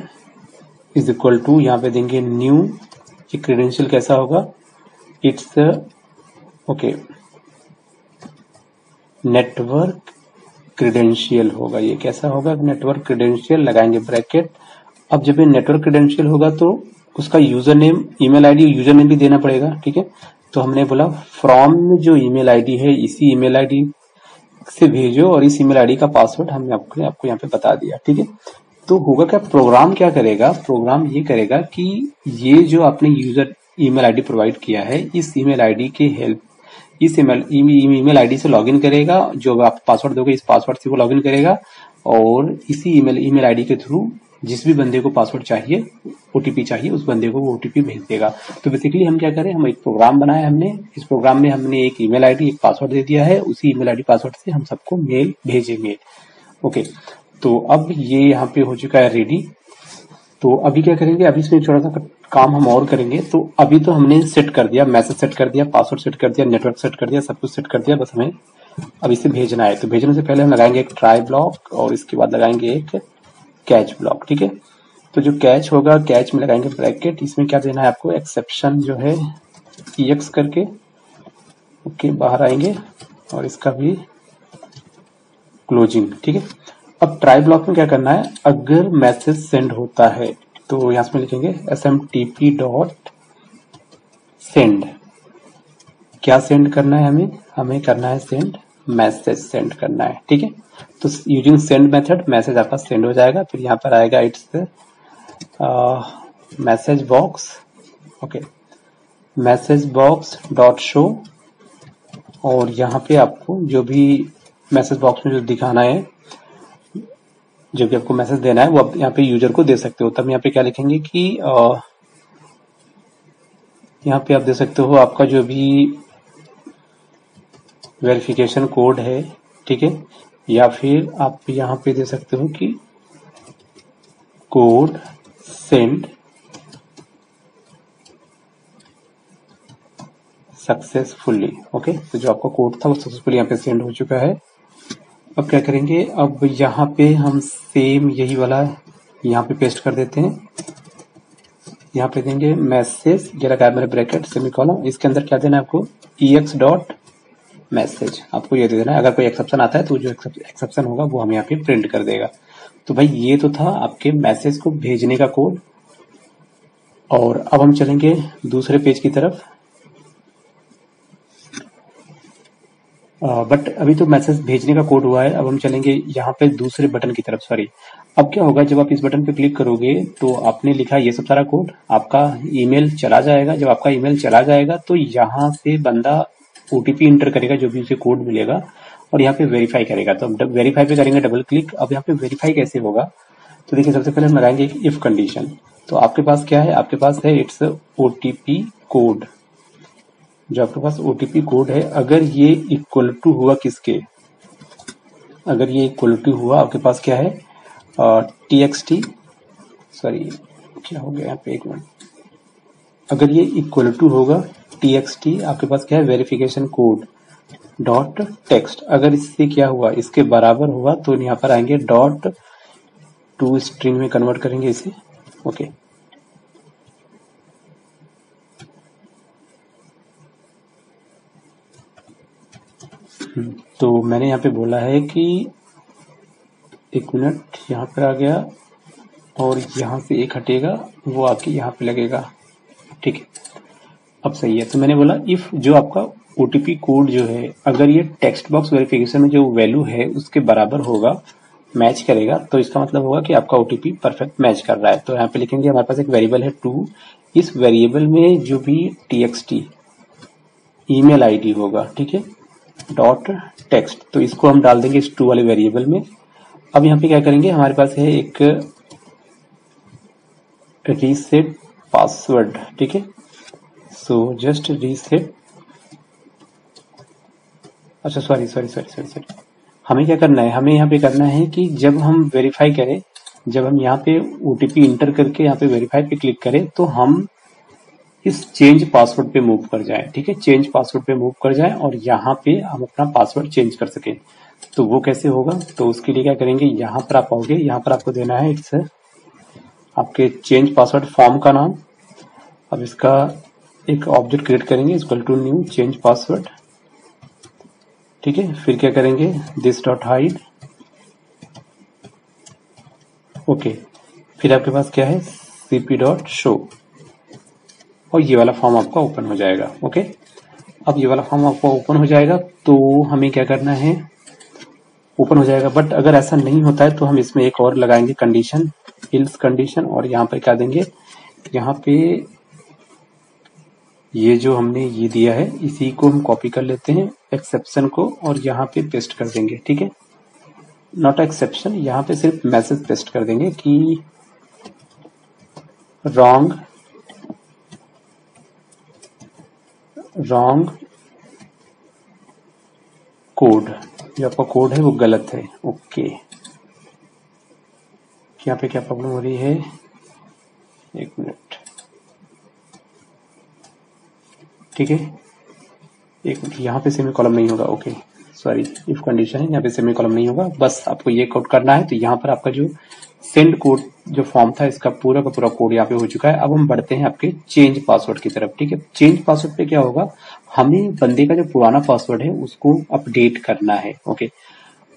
इज़ इक्वल टू यहाँ पे देंगे न्यू ये क्रीडेंशियल कैसा होगा? इट्स ओके नेटवर्क क्रीडेंशियल होगा। ये कैसा होगा? नेटवर्क क्रीडेंशियल लगाएँगे ब्रैकेट अब जब ये नेटवर्क क्रीडेंशियल होगा तो उसका user name email ID user name भी देना पड़ेगा, ठीक है? तो हमने बोला फ्रॉम जो ईमेल आईडी है, इसी ईमेल आईडी से भेजो और इस ईमेल आईडी का पासवर्ड हमने आपको आपको यहाँ पे बता दिया, ठीक है? तो होगा क्या प्रोग्राम क्या करेगा? प्रोग्राम ये करेगा कि ये जो आपने यूज़र ईमेल आईडी प्रोवाइड किया है, इस ईमेल आईडी के हेल्प इस ईमेल ईमेल आईडी से लॉगिन करेगा, जो आप पासवर्ड दोगे, इस पासवर्ड से वो लॉगिन करेगा, और इसी ईमेल ईमेल आईडी के थ्रू जिस भी बंदे को पासवर्ड चाहिए ओटीपी चाहिए, उस बंदे को वो ओटीपी भेज देगा। तो बेसिकली हम क्या करें? हम एक प्रोग्राम बनाया हमने। इस प्रोग्राम में हमने एक ईमेल आईडी एक पासवर्ड दे दिया है। उसी ईमेल आईडी पासवर्ड से हम सबको मेल भेजेंगे। ओके तो अब ये यहाँ पे हो चुका है रेडी तो अभी क्या करेंगे? अभी इसमें छोटा सा काम हम और करेंगे. तो अभी तो हमने सेट कर दिया मैसेज सेट कर दिया पासवर्ड सेट कर दिया नेटवर्क सेट कर दिया, सब कुछ सेट कर दिया, बस हमें अब इसे भेजना है. तो भेजने से पहले हम लगाएँगे एक ट्राई ब्लॉक और इसके बाद लगाएँगे एक कैच ब्लॉक ठीक है? तो जो कैच होगा कैच में लगाएँगे ब्रैकेट इसमें क्या देना है आपको? एक्सेप्शन जो है एक्स करके ओके बाहर आएँगे और इसका भी क्लोजिंग ठीक है? अब ट्राई ब्लॉक में क्या करना है? अगर मैसेज सेंड होता है तो यहाँ से लिखेंगे S M T P dot send क्या सेंड करना है हमें? हमें करना है सेंड मैसेज सेंड करना है, ठीक है? तो यूजिंग सेंड मेथड मैसेज आपका सेंड हो जाएगा। फिर यहाँ पर आएगा it's message box, okay. Message box dot show और यहाँ पे आपको जो भी मैसेज बॉक्स में जो दिखाना है जो कि आपको मैसेज देना है, वो आप यहाँ पे यूज़र को दे सकते हो। तब यहाँ पे क्या लिखेंगे कि यहाँ पे आप दे सकते हो आपका जो भी वेरिफिकेशन कोड है, ठीक है? या फिर आप यहाँ पे दे सकते हो कि कोड सेंड सक्सेसफुली ओके तो जो आपका कोड था वो सक्सेसफुली यहाँ पे सेंड हो चुका है। अब क्या करेंगे? अब यहाँ पे हम सेम यही वाला यहाँ पे पेस्ट कर देते हैं। यहाँ पे देंगे मैसेज ये लगा मेरे ब्रैकेट सेमी कॉलम इसके अंदर क्या देना है आपको? ई एक्स डॉट मैसेज आपको ये दे देना है। अगर कोई एक्सेप्शन आता है तो जो एक्सेप्शन होगा वो हम यहाँ पे प्रिंट कर देगा। तो भाई ये तो था आपके मैसेज को भेजने का कोड और अब हम चलेंगे दूसरे पेज की तरफ़। बट अभी तो मैसेज भेजने का कोड हुआ है, अब हम चलेंगे यहाँ पे दूसरे बटन की तरफ़ सॉरी अब क्या होगा, जब आप इस बटन पे क्लिक करोगे तो आपने लिखा ये सब सारा कोड आपका ईमेल चला जाएगा। जब आपका ईमेल चला जाएगा तो यहाँ से बंदा ओटीपी इंटर करेगा, जो भी उसे कोड मिलेगा, और यहाँ पे वेरीफाई करेगा। तो वेरीफाई पे करेंगे डबल क्लिक अब यहाँ पे वेरीफाई कैसे होगा? तो देखिए, सबसे पहले हम लगाएँगे इफ़ कंडीशन तो आपके पास क्या है? आपके पास है इट्स ओटीपी कोड जो आपके पास ओटीपी कोड है अगर ये इक्वल टू हुआ किसके? अगर ये इक्वल टू हुआ आपके पास क्या है? टी एक्स टी सॉरी क्या हो गया यहाँ पे एक मिनट। अगर ये इक्वल टू होगा टी एक्स टी आपके पास क्या है? वेरिफिकेशन कोड डॉट टेक्स्ट अगर इससे क्या हुआ इसके बराबर हुआ तो यहाँ पर आएँगे डॉट टू स्ट्रिंग में कन्वर्ट करेंगे इसे। ओके हम्म, तो मैंने यहाँ पे बोला है कि एक मिनट, यहाँ पर आ गया और यहाँ से एक हटेगा, वो आके यहाँ पे लगेगा। ठीक है। अब सही है। तो मैंने बोला इफ़ जो आपका ओटीपी कोड जो है, अगर ये टेक्स्ट बॉक्स वेरिफिकेशन में जो वैल्यू है, उसके बराबर होगा मैच करेगा तो इसका मतलब होगा कि आपका ओटीपी परफेक्ट मैच कर रहा है। तो यहाँ पे लिखेंगे, हमारे पास एक वेरिएबल है टू इस वेरिएबल में जो भी T X T email ID होगा, ठीक है? डॉट टेक्स्ट तो इसको हम डाल देंगे इस टू वाले वेरिएबल में। अब यहाँ पे क्या करेंगे? हमारे पास है एक रीसेट पासवर्ड ठीक है? सो जस्ट रीसेट अच्छा sorry sorry sorry sorry sorry हमें क्या करना है? हमें यहाँ पे करना है कि जब हम वेरीफाई करें, जब हम यहाँ पे ओटीपी इंटर करके यहाँ पे वेरीफाई पे क्लिक करें तो हम इस चेंज पासवर्ड पे मूव कर जाए, ठीक है? चेंज पासवर्ड पे मूव कर जाए और यहाँ पे हम अपना पासवर्ड चेंज कर सके। तो वो कैसे होगा? तो उसके लिए क्या करेंगे? यहाँ पर आप आओगे, यहाँ पर आपको देना है इट्स आपके चेंज पासवर्ड फॉर्म का नाम। अब इसका एक ऑब्जेक्ट क्रिएट करेंगे equal to new change password ठीक है? फिर क्या करेंगे? दिस डॉट हाइड ओके फिर आपके पास क्या है? सीपी डॉट शो और ये वाला फॉर्म आपका ओपन हो जाएगा ओके अब ये वाला फॉर्म आपका ओपन हो जाएगा तो हमें क्या करना है? ओपन हो जाएगा बट अगर ऐसा नहीं होता है तो हम इसमें एक और लगाएँगे कंडीशन इल्स कंडीशन और यहाँ पर क्या देंगे? यहाँ पे ये जो हमने ये दिया है, इसी को हम कॉपी कर लेते हैं एक्सेप्शन को, और यहाँ पे पेस्ट कर देंगे, ठीक है? नॉट एक्सेप्शन यहाँ पे सिर्फ़ मैसेज पेस्ट कर देंगे कि रॉन्ग रॉन्ग कोड जो आपका कोड है, वो गलत है। ओके यहाँ पे क्या प्रॉब्लम हो रही है? एक मिनट ठीक है? एक यहाँ पे सेमी कॉलम नहीं होगा ओके सॉरी इफ़ कंडीशन है, यहाँ पे सेमी कॉलम नहीं होगा। बस आपको ये कोड करना है तो यहाँ पर आपका जो सेंड कोड जो फॉर्म था, इसका पूरा का पूरा कोड यहाँ पे हो चुका है। अब हम बढ़ते हैं आपके चेंज पासवर्ड की तरफ़, ठीक है? चेंज पासवर्ड पे क्या होगा? हमें बंदे का जो पुराना पासवर्ड है, उसको अपडेट करना है ओके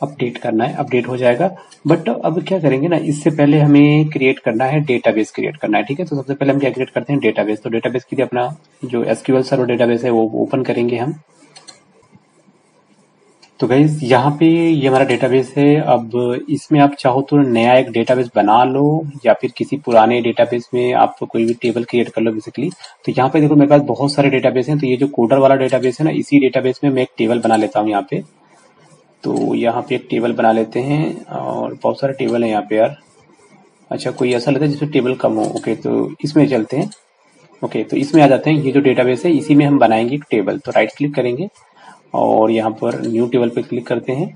अपडेट करना है अपडेट हो जाएगा। बट अब क्या करेंगे ना, इससे पहले हमें क्रिएट करना है डेटाबेस क्रिएट करना है, ठीक है? तो सबसे पहले हम क्या क्रिएट करते हैं? डेटाबेस तो डेटाबेस के लिए अपना जो एसक्यूएल सर्वर डेटाबेस है, वो ओपन करेंगे हम। तो गाइज़ यहाँ पे ये हमारा डेटाबेस है। अब इसमें आप चाहो तो नया एक डेटाबेस बना लो या फिर किसी पुराने डेटाबेस में आप कोई भी टेबल क्रिएट कर लो बेसिकली तो यहाँ पे देखो मेरे पास बहुत सारे डेटाबेस हैं। तो ये जो कोडर वाला डेटाबेस है ना, इसी डेटाबेस में मैं एक टेबल बना लेता हूँ यहाँ पे। तो यहाँ पे एक टेबल बना लेते हैं और बहुत सारे टेबल है यहाँ पे यार। अच्छा कोई ऐसा लेता है जिसमें टेबल कम हो। ओके तो इसमें चलते हैं। ओके तो इसमें आ जाते हैं। ये जो डेटाबेस है, इसी में हम बनाएँगे एक टेबल तो राइट क्लिक करेंगे। और यहाँ पर न्यू टेबल पे क्लिक करते हैं।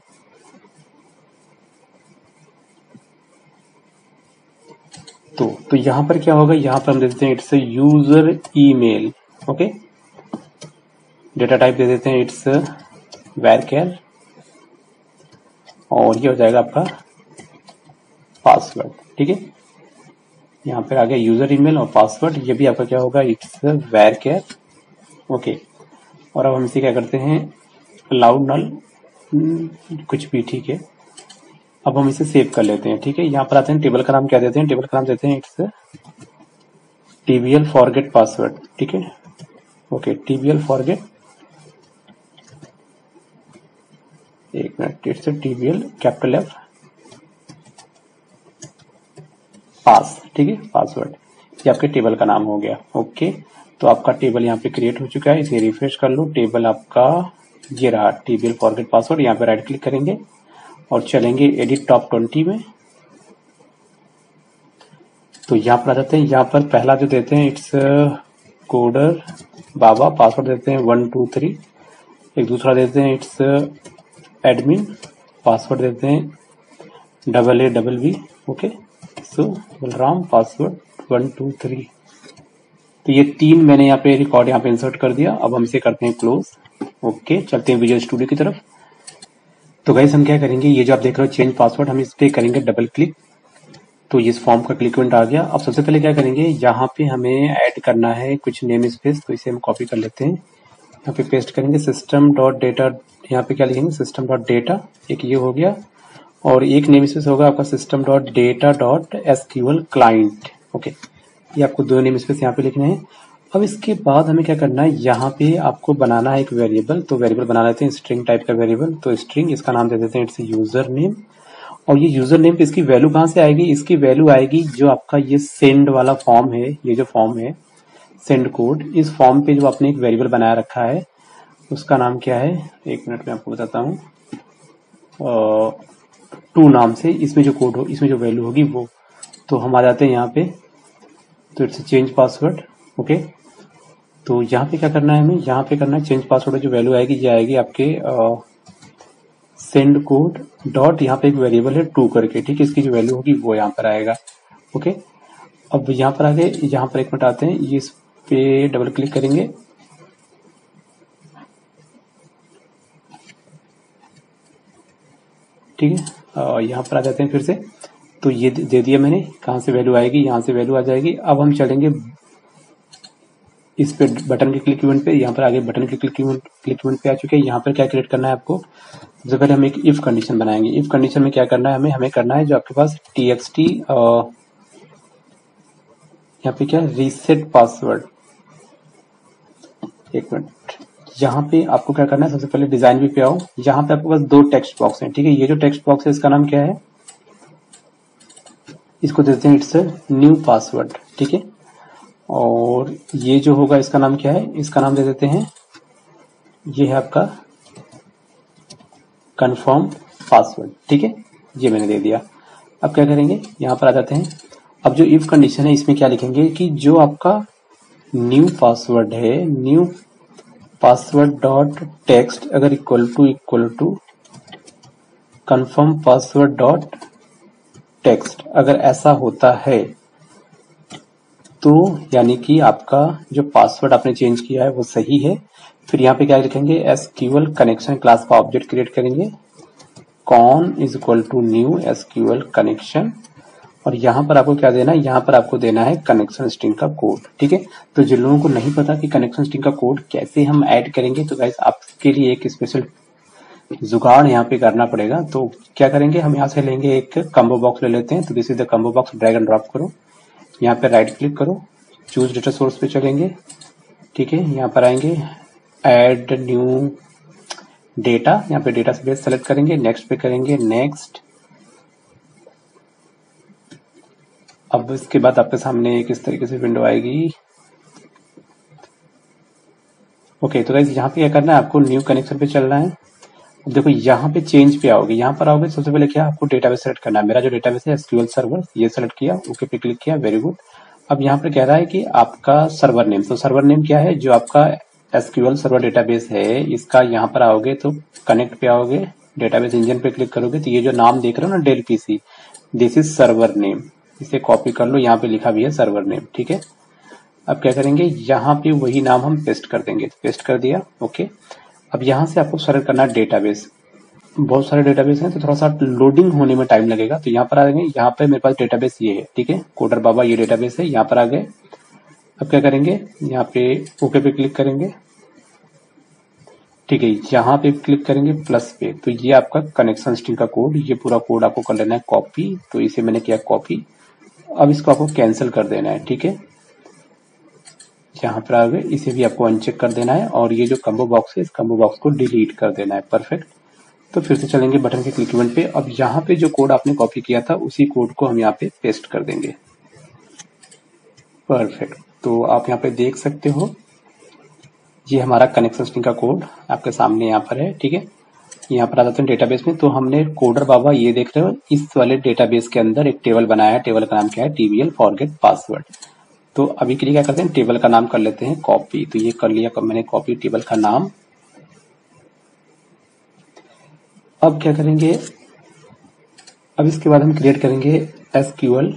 तो तो यहाँ पर क्या होगा? यहाँ पर हम देते हैं it's user email okay data type दे देते हैं इट्स वेर केयर और ये हो जाएगा आपका पासवर्ड ठीक है? यहाँ पर आ गया यूज़र ईमेल और पासवर्ड ये भी आपका क्या होगा? इट्स वेर केयर ओके और अब हम इसे क्या करते हैं? अलाउड नल, कुछ भी, ठीक है। अब हम इसे सेव कर लेते हैं, ठीक है। यहाँ पर आते हैं, टेबल का नाम क्या देते हैं? टेबल का नाम देते हैं इट्स टीबीएल फॉरगेट पासवर्ड, ठीक है। ओके, टीबीएल फॉरगेट, एक minute it's TBL, capital F pass, ठीक है, पासवर्ड। ये आपके टेबल का नाम हो गया, ओके। तो आपका टेबल यहाँ पे क्रिएट हो चुका है, इसे रिफ्रेश कर लो। टेबल आपका ये रहा टीबीएल फॉरगेट पासवर्ड यहाँ पे राइट क्लिक करेंगे और चलेंगे एडिट टॉप ट्वेंटी में। तो यहाँ पर आ जाते हैं, यहाँ पर पहला जो देते हैं इट्स कोडर बाबा पासवर्ड देते हैं वन टू थ्री एक दूसरा देते हैं इट्स एडमिन पासवर्ड देते हैं double A double B okay so Balram password one two three तो ये तीन मैंने यहाँ पे रिकॉर्ड यहाँ पे इंसर्ट कर दिया, अब हम इसे करते हैं क्लोज ओके चलते हैं विजुअल स्टूडियो की तरफ़। तो गाइस हम क्या करेंगे? ये जो आप देख रहे हो चेंज पासवर्ड हम इस पे करेंगे डबल क्लिक तो इस फॉर्म का क्लिक इवेंट आ गया। अब सबसे पहले क्या करेंगे? यहाँ पे हमें ऐड करना है कुछ नेम स्पेस तो इसे हम कॉपी कर लेते हैं। यहाँ पे पेस्ट करेंगे सिस्टम डॉट डेटा यहाँ पे क्या लिखेंगे? सिस्टम डॉट डेटा एक ये हो गया। और एक नेम स्पेस होगा आपका system dot data dot SQL client okay ये आपको दो नेम स्पेस यहाँ पे लिखने हैं। अब इसके बाद हमें क्या करना है? यहाँ पे आपको बनाना है एक वेरिएबल तो वेरिएबल बना लेते हैं स्ट्रिंग टाइप का वेरिएबल तो स्ट्रिंग इसका नाम दे देते हैं इट्स यूज़र नेम और ये यूज़र नेम पे इसकी वैल्यू कहाँ से आएगी? इसकी वैल्यू आएगी जो आपका ये सेंड वाला फॉर्म है, ये जो फॉर्म है सेंड कोड इस फॉर्म पे जो आपने एक वेरिएबल बनाया रखा है, उसका नाम क्या है? एक मिनट में आपको बताता हूँ। टू नाम से इसमें जो कोड हो, इसमें जो वैल्यू होगी वो तो हम आ जाते हैं यहाँ पे तो इट्स चेंज पासवर्ड ओके तो यहाँ पे क्या करना है हमें? यहाँ पे करना है चेंज पासवर्ड जो वैल्यू आएगी, ये आएगी आपके सेंड कोड डॉट यहाँ पे एक वेरिएबल है टू करके, ठीक है? इसकी जो वैल्यू होगी वो यहाँ पर आएगा ओके अब यहाँ पर आगे, यहाँ पर एक मिनट आते हैं, ये इस पे डबल क्लिक करेंगे। ठीक है? यहाँ पर आ जाते हैं फिर से। तो ये दे दिया मैंने, कहा से वैल्यू आएगी, यहाँ से वैल्यू आ जाएगी। अब हम चलेंगे इस पे बटन के क्लिक इवेंट पे, यहाँ पर आगे बटन के क्लिक इवेंट क्लिक इवेंट पे आ चुके हैं। यहाँ पर क्या क्रिएट करना है आपको? सबसे पहले हम एक इफ़ कंडीशन बनाएँगे। इफ़ कंडीशन में क्या करना है हमें? हमें करना है जो आपके पास टी एक्स टी यहाँ पे क्या रीसेट पासवर्ड एक मिनट। यहाँ पे आपको क्या करना है? सबसे पहले डिज़ाइन भी पे आओ। यहाँ पे आपके पास दो टेक्स्ट बॉक्स हैं, ठीक है? ये जो टेक्स्ट बॉक्स है, इसका नाम क्या है? इसको देते हैं इट्स न्यू पासवर्ड ठीक है? और ये जो होगा, इसका नाम क्या है? इसका नाम दे देते हैं। ये है आपका कंफर्म पासवर्ड ठीक है? ये मैंने दे दिया। अब क्या करेंगे? यहाँ पर आ जाते हैं। अब जो इफ़ कंडीशन है, इसमें क्या लिखेंगे कि जो आपका न्यू पासवर्ड है न्यू पासवर्ड डॉट टेक्स्ट अगर equal to equal to confirm password dot text अगर ऐसा होता है तो यानी कि आपका जो पासवर्ड आपने चेंज किया है वो सही है। फिर यहाँ पे क्या लिखेंगे? एसक्यूएल कनेक्शन क्लास का ऑब्जेक्ट क्रिएट करेंगे। Con is equal to new SQL connection और यहाँ पर आपको क्या देना है? यहाँ पर आपको देना है कनेक्शन स्ट्रिंग का कोड ठीक है? तो जिन लोगों को नहीं पता कि कनेक्शन स्ट्रिंग का कोड कैसे हम ऐड करेंगे तो गाइस आपके लिए एक स्पेशल जुगाड़ यहाँ पे करना पड़ेगा। तो क्या करेंगे? हम यहाँ से लेंगे एक कम्बो बॉक्स ले लेते हैं। तो this is the combo box drag and drop करो। यहाँ पे राइट क्लिक करो चूज़ डेटा सोर्स पे चलेंगे, ठीक है? यहाँ पर आएँगे एड न्यू डेटा यहाँ पे डेटा बेस सेलेक्ट करेंगे नेक्स्ट पे करेंगे नेक्स्ट अब इसके बाद आपके सामने किस तरीके से विंडो आएगी? ओके तो गाइज़ यहाँ पे क्या करना है? आपको न्यू कनेक्शन पे चलना है। देखो, यहाँ पे चेंज पे आओगे, यहाँ पर आओगे, सबसे पहले क्या आपको डेटाबेस सेलेक्ट करना है। मेरा जो डेटाबेस है एसक्यूएल सर्वर ये सेलेक्ट किया, ओके पे क्लिक किया वेरी गुड अब यहाँ पर कह रहा है कि आपका सर्वर नेम तो सर्वर नेम क्या है? जो आपका एसक्यूएल सर्वर डेटाबेस है, इसका यहाँ पर आओगे तो कनेक्ट पे आओगे डेटाबेस इंजन पे क्लिक करोगे तो ये जो नाम देख रहे हो ना, Dell PC this is server name इसे कॉपी कर लो, यहाँ पे लिखा भी है सर्वर नेम ठीक है? अब क्या करेंगे, यहाँ पे वही नाम हम पेस्ट कर देंगे पेस्ट कर दिया, ओके? अब यहाँ से आपको सर्च करना है डेटाबेस बहुत सारे डेटाबेस हैं तो थोड़ा सा लोडिंग होने में टाइम लगेगा। तो यहाँ पर आ गए यहाँ पे मेरे पास डेटाबेस ये है, ठीक है? कोडर बाबा ये डेटाबेस है, यहाँ पर आ गए। अब क्या करेंगे? यहाँ पे ओके पे क्लिक करेंगे। ठीक है, यहाँ पे क्लिक करेंगे प्लस पे। तो ये आपका कनेक्शन स्ट्रिंग का कोड ये पूरा कोड आपको कर लेना है कॉपी तो इसे मैंने किया कॉपी अब इसको आपको कैंसिल कर देना है, ठीक है? यहाँ पर आ गए। इसे भी आपको अनचेक कर देना है और ये जो कम्बो बॉक्स है, इस कम्बो बॉक्स को डिलीट कर देना है। परफेक्ट तो फिर से चलेंगे बटन के क्लिक इवेंट पे। अब यहाँ पे जो कोड आपने कॉपी किया था, उसी कोड को हम यहाँ पे पेस्ट कर देंगे। परफेक्ट तो आप यहाँ पे देख सकते हो, ये हमारा कनेक्शन स्ट्रिंग का कोड आपके सामने यहाँ पर है, ठीक है? यहाँ पर आ जाते हैं डेटाबेस में। तो हमने कोडर बाबा ये देख रहे हो, इस वाले डेटाबेस के अंदर एक टेबल बनाया है। टेबल का नाम क्या है? टीवीएल फॉरगेट पासवर्ड तो अभी के लिए क्या करते हैं टेबल का नाम कर लेते हैं कॉपी तो ये कर लिया, मैंने कॉपी टेबल का नाम। अब क्या करेंगे, अब इसके बाद हम क्रिएट करेंगे एसक्यूएल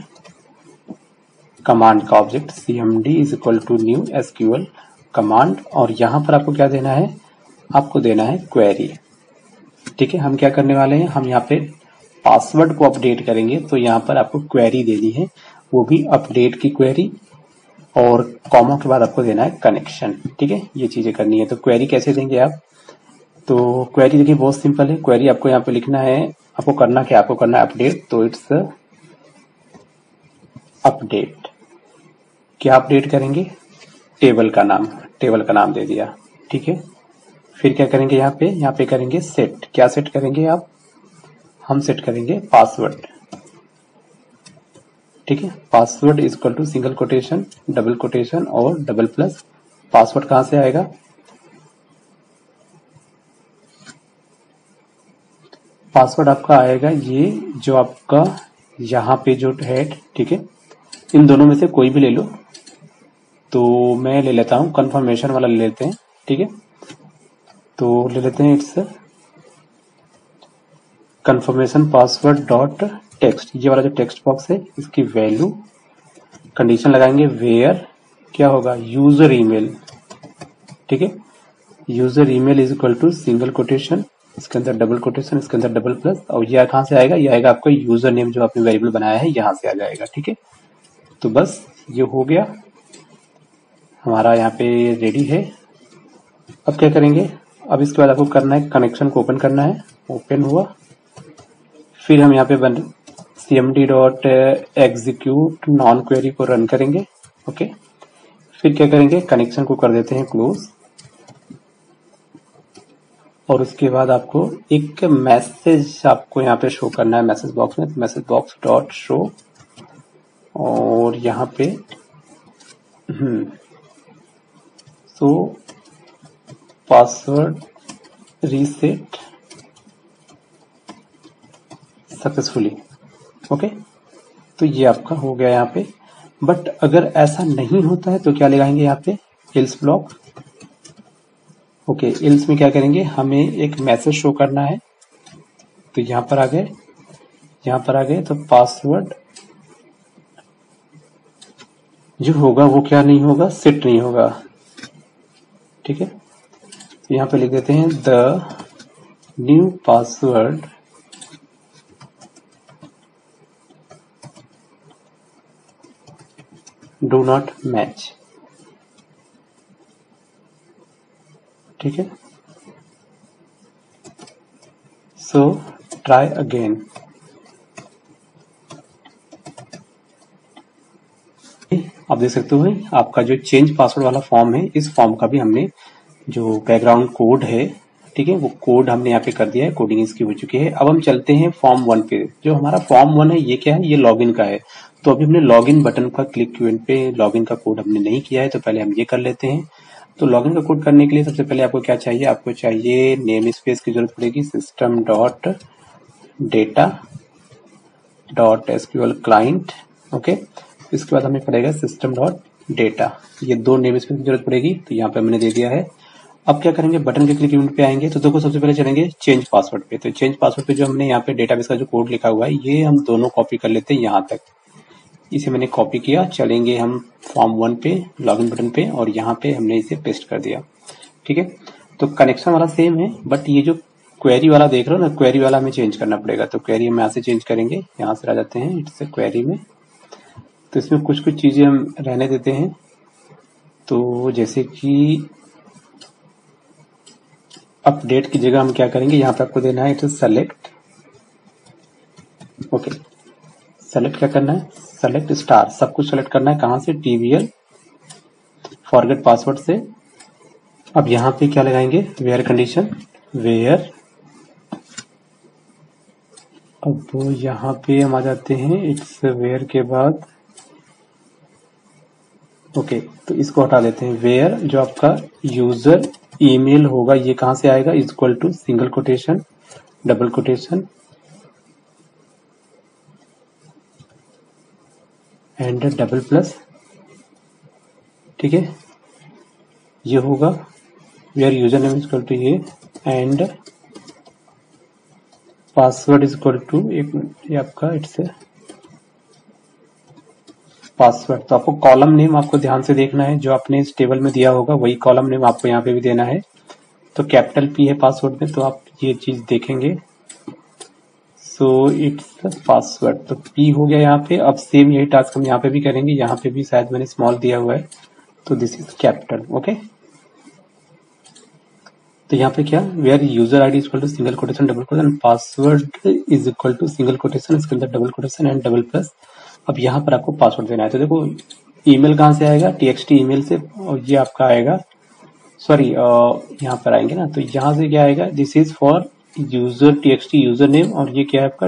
कमांड का object C M D is equal to new SQL command और यहाँ पर आपको क्या देना है, आपको देना है क्वेरी ठीक है, हम क्या करने वाले हैं, हम यहाँ पे पासवर्ड को अपडेट करेंगे। तो यहाँ पर आपको क्वेरी देनी है, वो भी अपडेट की क्वेरी और कॉमा के बाद आपको देना है कनेक्शन ठीक है? ये चीज़ें करनी है। तो क्वेरी कैसे देंगे आप? तो क्वेरी देखिए, बहुत सिंपल है। क्वेरी आपको यहाँ पे लिखना है। आपको करना क्या? आपको करना है अपडेट तो इट्स अपडेट क्या अपडेट करेंगे? टेबल का नाम। टेबल का नाम दे दिया। ठीक है? फिर क्या करेंगे यहाँ पे? यहाँ पे करेंगे सेट क्या सेट करेंगे आप? हम सेट करेंगे पासवर्ड ठीक है? Password is equal to single quotation double quotation और डबल प्लस पासवर्ड कहाँ से आएगा? पासवर्ड आपका आएगा ये जो आपका यहाँ पे जो है ठीक है? इन दोनों में से कोई भी ले लो। तो मैं ले लेता हूँ कंफर्मेशन वाला ले लेते हैं, ठीक है? तो ले लेते हैं it's confirmation password dot text, ये वाला जो टेक्स्ट बॉक्स है, इसकी वैल्यू, कंडीशन लगाएँगे वेयर क्या होगा? User email. ठीक है? User email is equal to single quotation इसके अंदर डबल कोटेशन इसके अंदर डबल प्लस और यह कहाँ से आएगा? यह आएगा आपका यूज़र नेम जो आपने वेरिएबल बनाया है, यहाँ से आ जाएगा। ठीक है? तो बस, ये हो गया। हमारा यहाँ पे रेडी है। अब क्या करेंगे? अब इसके बाद आपको करना है कनेक्शन को ओपन करना है। ओपन हुआ। फिर हम यहाँ पे बन D dot execute non query को रन करेंगे ओके फिर क्या करेंगे? कनेक्शन को कर देते हैं क्लोज और उसके बाद आपको एक मैसेज आपको यहाँ पे शो करना है मैसेज बॉक्स में मैसेज बॉक्स डॉट शो और यहाँ पे so password reset successfully okay? तो ये आपका हो गया यहाँ पे। बट अगर ऐसा नहीं होता है तो क्या लगाएँगे यहाँ पे? एल्स ब्लॉक ओके इल्स में क्या करेंगे? हमें एक मैसेज शो करना है। तो यहाँ पर आ गए। यहाँ पर आ गए तो पासवर्ड जो होगा, वो क्या नहीं होगा? सेट नहीं होगा। ठीक है? तो यहाँ पे लिख देते हैं the new password do not match. ठीक है? सो ट्राई अगेन आप देख सकते हो आपका जो चेंज पासवर्ड वाला फॉर्म है, इस फॉर्म का भी हमने जो बैकग्राउंड कोड है, ठीक है, वो कोड हमने यहाँ पे कर दिया है कोडिंग इसकी हो चुकी है। अब हम चलते हैं फॉर्म वन पे। जो हमारा फॉर्म वन है, ये क्या है? ये लॉगिन का है। तो अभी हमने लॉगिन बटन का क्लिक पे लॉगिन का कोड हमने नहीं किया है तो पहले हम ये कर लेते हैं। तो लॉगिन का कोड करने के लिए सबसे पहले आपको क्या चाहिए? आपको चाहिए नेम स्पेस की ज़रूरत पड़ेगी system dot data dot SQL client okay इसके बाद हमें पड़ेगा सिस्टम डॉट डेटा ये दो नेम स्पेस की ज़रूरत पड़ेगी तो यहाँ पे हमने दे दिया है। अब क्या करेंगे? बटन के क्लिक इवेंट पे आएँगे तो देखो सबसे पहले चलेंगे चेंज पासवर्ड पे। तो चेंज पासवर्ड पे जो हमने यहाँ पे डेटाबेस का जो कोड लिखा हुआ है, ये हम दोनों कॉपी कर लेते हैं यहाँ तक। इसे मैंने कॉपी किया। चलेंगे हम फॉर्म वन पे लॉगिन बटन पे, और यहाँ पे हमने इसे पेस्ट कर दिया। ठीक है? तो कनेक्शन वाला सेम है बट ये जो क्वेरी वाला देख रहे हो ना क्वेरी वाला हमें चेंज करना पड़ेगा। तो क्वेरी हम यहाँ से चेंज करेंगे। यहाँ से आ जाते हैं इट्स क्वेरी में। तो इसमें कुछ कुछ चीज़ें हम रहने देते हैं। तो जैसे कि अपडेट की जगह हम क्या करेंगे? यहाँ पे आपको देना है इट्स सेलेक्ट ओके सेलेक्ट क्या करना है? सेलेक्ट स्टार सब कुछ सेलेक्ट करना है। कहाँ से? टीवीएल फॉरगेट पासवर्ड से। अब यहाँ पे क्या लगाएँगे? वेयर कंडीशन वेयर अब यहाँ पे हम आ जाते हैं। इट्स वेयर के बाद। ओके तो इसको हटा देते हैं। वेयर जो आपका यूज़र ईमेल होगा, ये कहाँ से आएगा? Is equal to single quotation double quotation and double plus ठीक है? ये होगा where user name is equal to ये and password is equal to एक ये आपका इट्स पासवर्ड तो आपको कॉलम नेम आपको ध्यान से देखना है, जो आपने इस टेबल में दिया होगा, वही कॉलम नेम आपको यहाँ पे भी देना है। तो कैपिटल पी है पासवर्ड में तो आप ये चीज़ देखेंगे। सो इट्स पासवर्ड तो पी हो गया यहाँ पे। अब सेम यही टास्क हम यहाँ पे भी करेंगे। यहाँ पे भी शायद मैंने स्मॉल दिया हुआ है। तो दिस इज़ कैपिटल ओके तो यहाँ पे क्या? Where user ID equal to single quotation double quotation password is equal to single quotation इसके अंदर double quotation and double plus अब यहाँ पर आपको पासवर्ड देना है। तो देखो ईमेल कहाँ से आएगा? टीएक्सटी ईमेल से, और ये आपका आएगा। सॉरी यहाँ पर आएँगे ना। तो यहाँ से क्या आएगा? This is for user TXT user name और ये क्या है आपका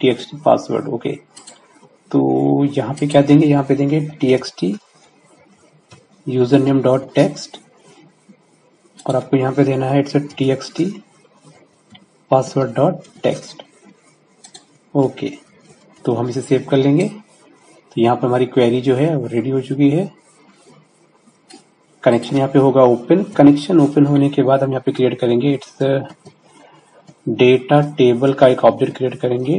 टीएक्सटी पासवर्ड ओके तो यहाँ पे क्या देंगे? यहाँ पे देंगे TXT user name dot text और आपको यहाँ पे देना है it's T X T password dot text okay तो हम इसे सेव कर लेंगे। तो यहाँ पे हमारी क्वेरी जो है वो रेडी हो चुकी है। कनेक्शन यहाँ पे होगा ओपन कनेक्शन ओपन होने के बाद हम यहाँ पे क्रिएट करेंगे. इट्स डेटा टेबल का एक ऑब्जेक्ट क्रिएट करेंगे।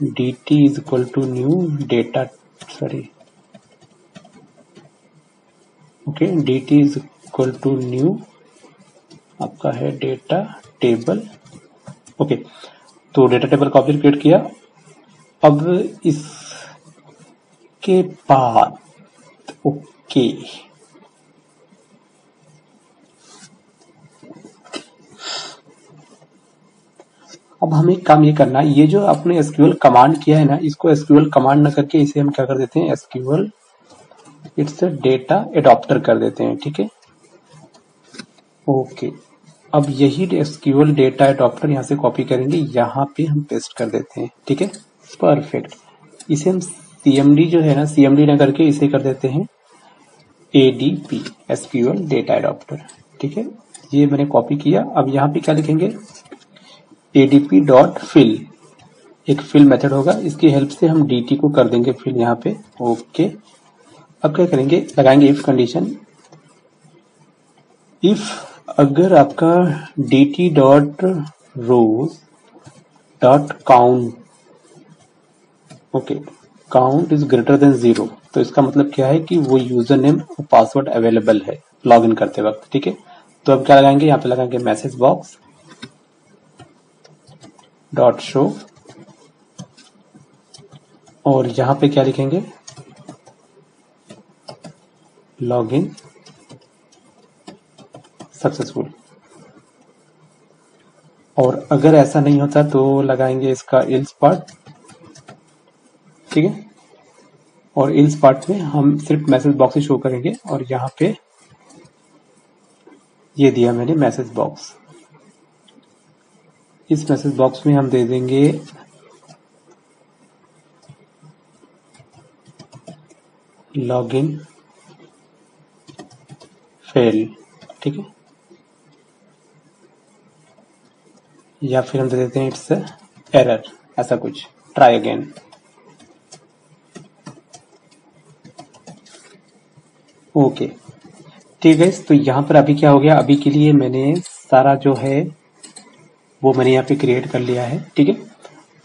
D T is equal to new data sorry okay T is equal to new आपका है डेटा टेबल ओके तो डेटा टेबल का ऑब्जेक्ट क्रिएट किया। अब इसके बाद ओके अब हमें काम ये करना है, ये जो आपने एसक्यूएल कमांड किया है ना, इसको एसक्यूएल कमांड ना करके इसे हम क्या कर देते हैं एसक्यूएल इट्स डेटा एडॉप्टर कर देते हैं, ठीक है? ओके अब यही एसक्यूएल डेटा एडॉप्टर यहाँ से कॉपी करेंगे, यहाँ पे हम पेस्ट कर देते हैं, ठीक है? परफेक्ट इसे हम सीएमडी जो है ना सीएमडी ना करके इसे कर देते हैं एडीपी एसक्यूएल डेटा एडॉप्टर ठीक है? ये मैंने कॉपी किया, अब यहाँ पे क्या लिखेंगे? एडीपी डॉट फिल एक फिल मेथड होगा। इसकी हेल्प से हम डी को कर देंगे फिल यहाँ पे। ओके अब क्या करेंगे? लगाएँगे इफ़ कंडीशन इफ़ अगर आपका t dot rows dot count okay count is greater than zero तो इसका मतलब क्या है कि वो यूज़र नेम और पासवर्ड अवेलेबल है लॉग इन करते वक्त, ठीक है? तो अब क्या लगाएँगे? यहाँ पे लगाएँगे मैसेज बॉक्स डॉट शो और यहाँ पे क्या लिखेंगे? लॉग इन सक्सेसफुल और अगर ऐसा नहीं होता तो लगाएँगे इसका इल्स पार्ट ठीक है? और इल्स पार्ट में हम सिर्फ़ मैसेज बॉक्स ही शो करेंगे और यहाँ पे ये दिया मैंने मैसेज बॉक्स इस मैसेज बॉक्स में हम दे देंगे। लॉग इन फेल ठीक है? या फिर हम दे देते हैं इट्स एरर ऐसा कुछ। ट्राई अगेन ओके ठीक है तो यहाँ पर अभी क्या हो गया? अभी के लिए मैंने सारा जो है वो मैंने यहाँ पे क्रिएट कर लिया है, ठीक है?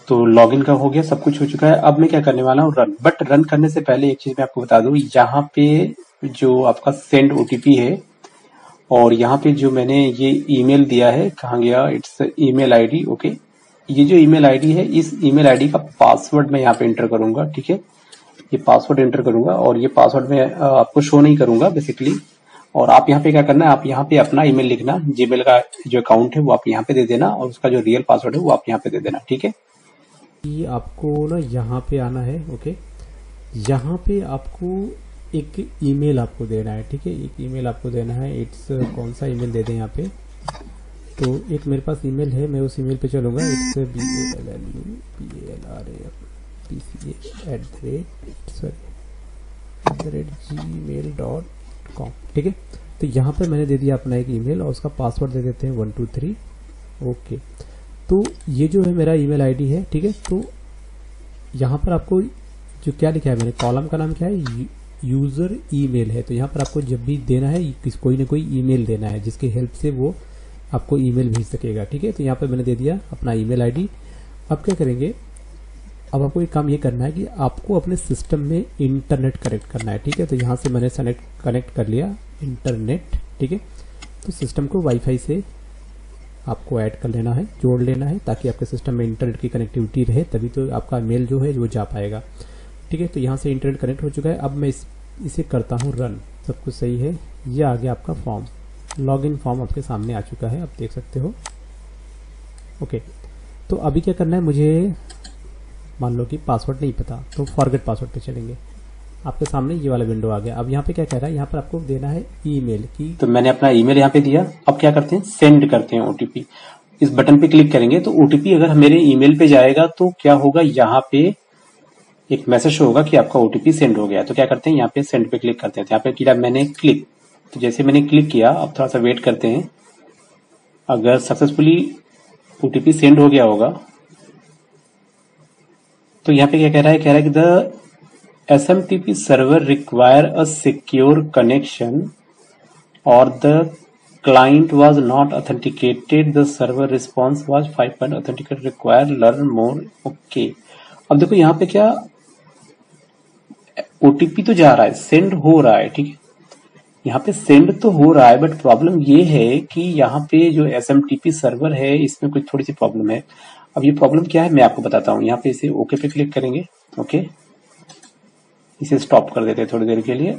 तो लॉगिन का हो गया, सब कुछ हो चुका है। अब मैं क्या करने वाला हूँ? रन बट रन करने से पहले एक चीज़ मैं आपको बता दूँ, यहाँ पे जो आपका सेंड ओटीपी है और यहाँ पे जो मैंने ये ईमेल दिया है, कहा गया? इट्स ईमेल आईडी ओके ये जो ईमेल आईडी है, इस ईमेल आईडी का पासवर्ड मैं यहाँ पे एंटर करूँगा, ठीक है? ये पासवर्ड एंटर करूँगा और ये पासवर्ड मैं आपको शो नहीं करूँगा बेसिकली और आप यहाँ पे क्या करना है, आप यहाँ पे अपना ईमेल लिखना जीमेल का जो अकाउंट है वो आप यहाँ पे दे देना और उसका जो रियल पासवर्ड है वो आप यहाँ पे दे देना, ठीक है? आपको ना यहाँ पे आना है ओके यहाँ पे आपको एक ईमेल आपको देना है, ठीक है? एक ईमेल आपको देना है इट्स कौन सा ईमेल दे दें यहाँ पे? तो एक मेरे पास ईमेल है, मैं उस ईमेल पे चलूँगा it's B L L U P L R A P C at the rate sorry at the rate Gmail dot com ठीक है? तो यहाँ पे मैंने दे दिया अपना एक ईमेल और उसका पासवर्ड दे देते हैं वन टू थ्री ओके तो ये जो है मेरा ईमेल आईडी है, ठीक है? तो यहाँ पर आपको जो क्या लिखा है मैंने? कॉलम का नाम क्या है? यूज़र ईमेल है। तो यहाँ पर आपको जब भी देना है कोई ना कोई ईमेल देना है, जिसकी हेल्प से वो आपको ईमेल भेज सकेगा, ठीक है? तो यहाँ पर मैंने दे दिया अपना ईमेल आईडी अब क्या करेंगे? अब आपको एक काम ये करना है कि आपको अपने सिस्टम में इंटरनेट कनेक्ट करना है ठीक है? तो यहाँ से मैंने सनेक्ट कनेक्ट कर लिया इंटरनेट ठीक है? तो सिस्टम को वाईफाई से आपको ऐड कर लेना है जोड़ लेना है ताकि आपके सिस्टम में इंटरनेट की कनेक्टिविटी रहे तभी तो आपका मेल जो है वो जा पाएगा। ठीक है? तो यहाँ से इंटरनेट कनेक्ट हो चुका है। अब मैं इस, इसे करता हूँ रन सब कुछ सही है? ये आ गया आपका फॉर्म लॉगिन फॉर्म आपके सामने आ चुका है आप देख सकते हो। ओके तो अभी क्या करना है? मुझे मान लो कि पासवर्ड नहीं पता तो फॉरगेट पासवर्ड पे चलेंगे। आपके सामने ये वाला विंडो आ गया। अब यहाँ पे क्या कह रहा है? यहाँ पर आपको देना है ईमेल की। तो मैंने अपना ईमेल यहाँ पे दिया। अब क्या करते हैं? सेंड करते हैं ओटीपी इस बटन पे क्लिक करेंगे तो ओटीपी अगर मेरे ईमेल पे जाएगा तो क्या होगा? यहाँ पे एक मैसेज होगा कि आपका ओटीपी सेंड हो गया। तो क्या करते हैं? यहाँ पे सेंड पे क्लिक करते हैं। तो यहाँ पे किया मैंने क्लिक तो जैसे मैंने क्लिक किया, अब थोड़ा सा वेट करते हैं। अगर सक्सेसफुली ओटीपी सेंड हो गया होगा तो यहाँ पे क्या कह रहा है? कह रहा है कि the S M T P server require a secure connection और the client was not authenticated the server response was five point authenticate require learn more okay अब देखो यहाँ पे क्या ओटीपी तो जा रहा है. सेंड हो रहा है, ठीक है? यहाँ पे सेंड तो हो रहा है बट प्रॉब्लम ये है कि यहाँ पे जो S M T P server है, इसमें कुछ थोड़ी सी प्रॉब्लम है. अब ये प्रॉब्लम क्या है? मैं आपको बताता हूँ। यहाँ पे इसे ओके पे क्लिक करेंगे ओके इसे स्टॉप कर देते हैं थोड़ी देर के लिए।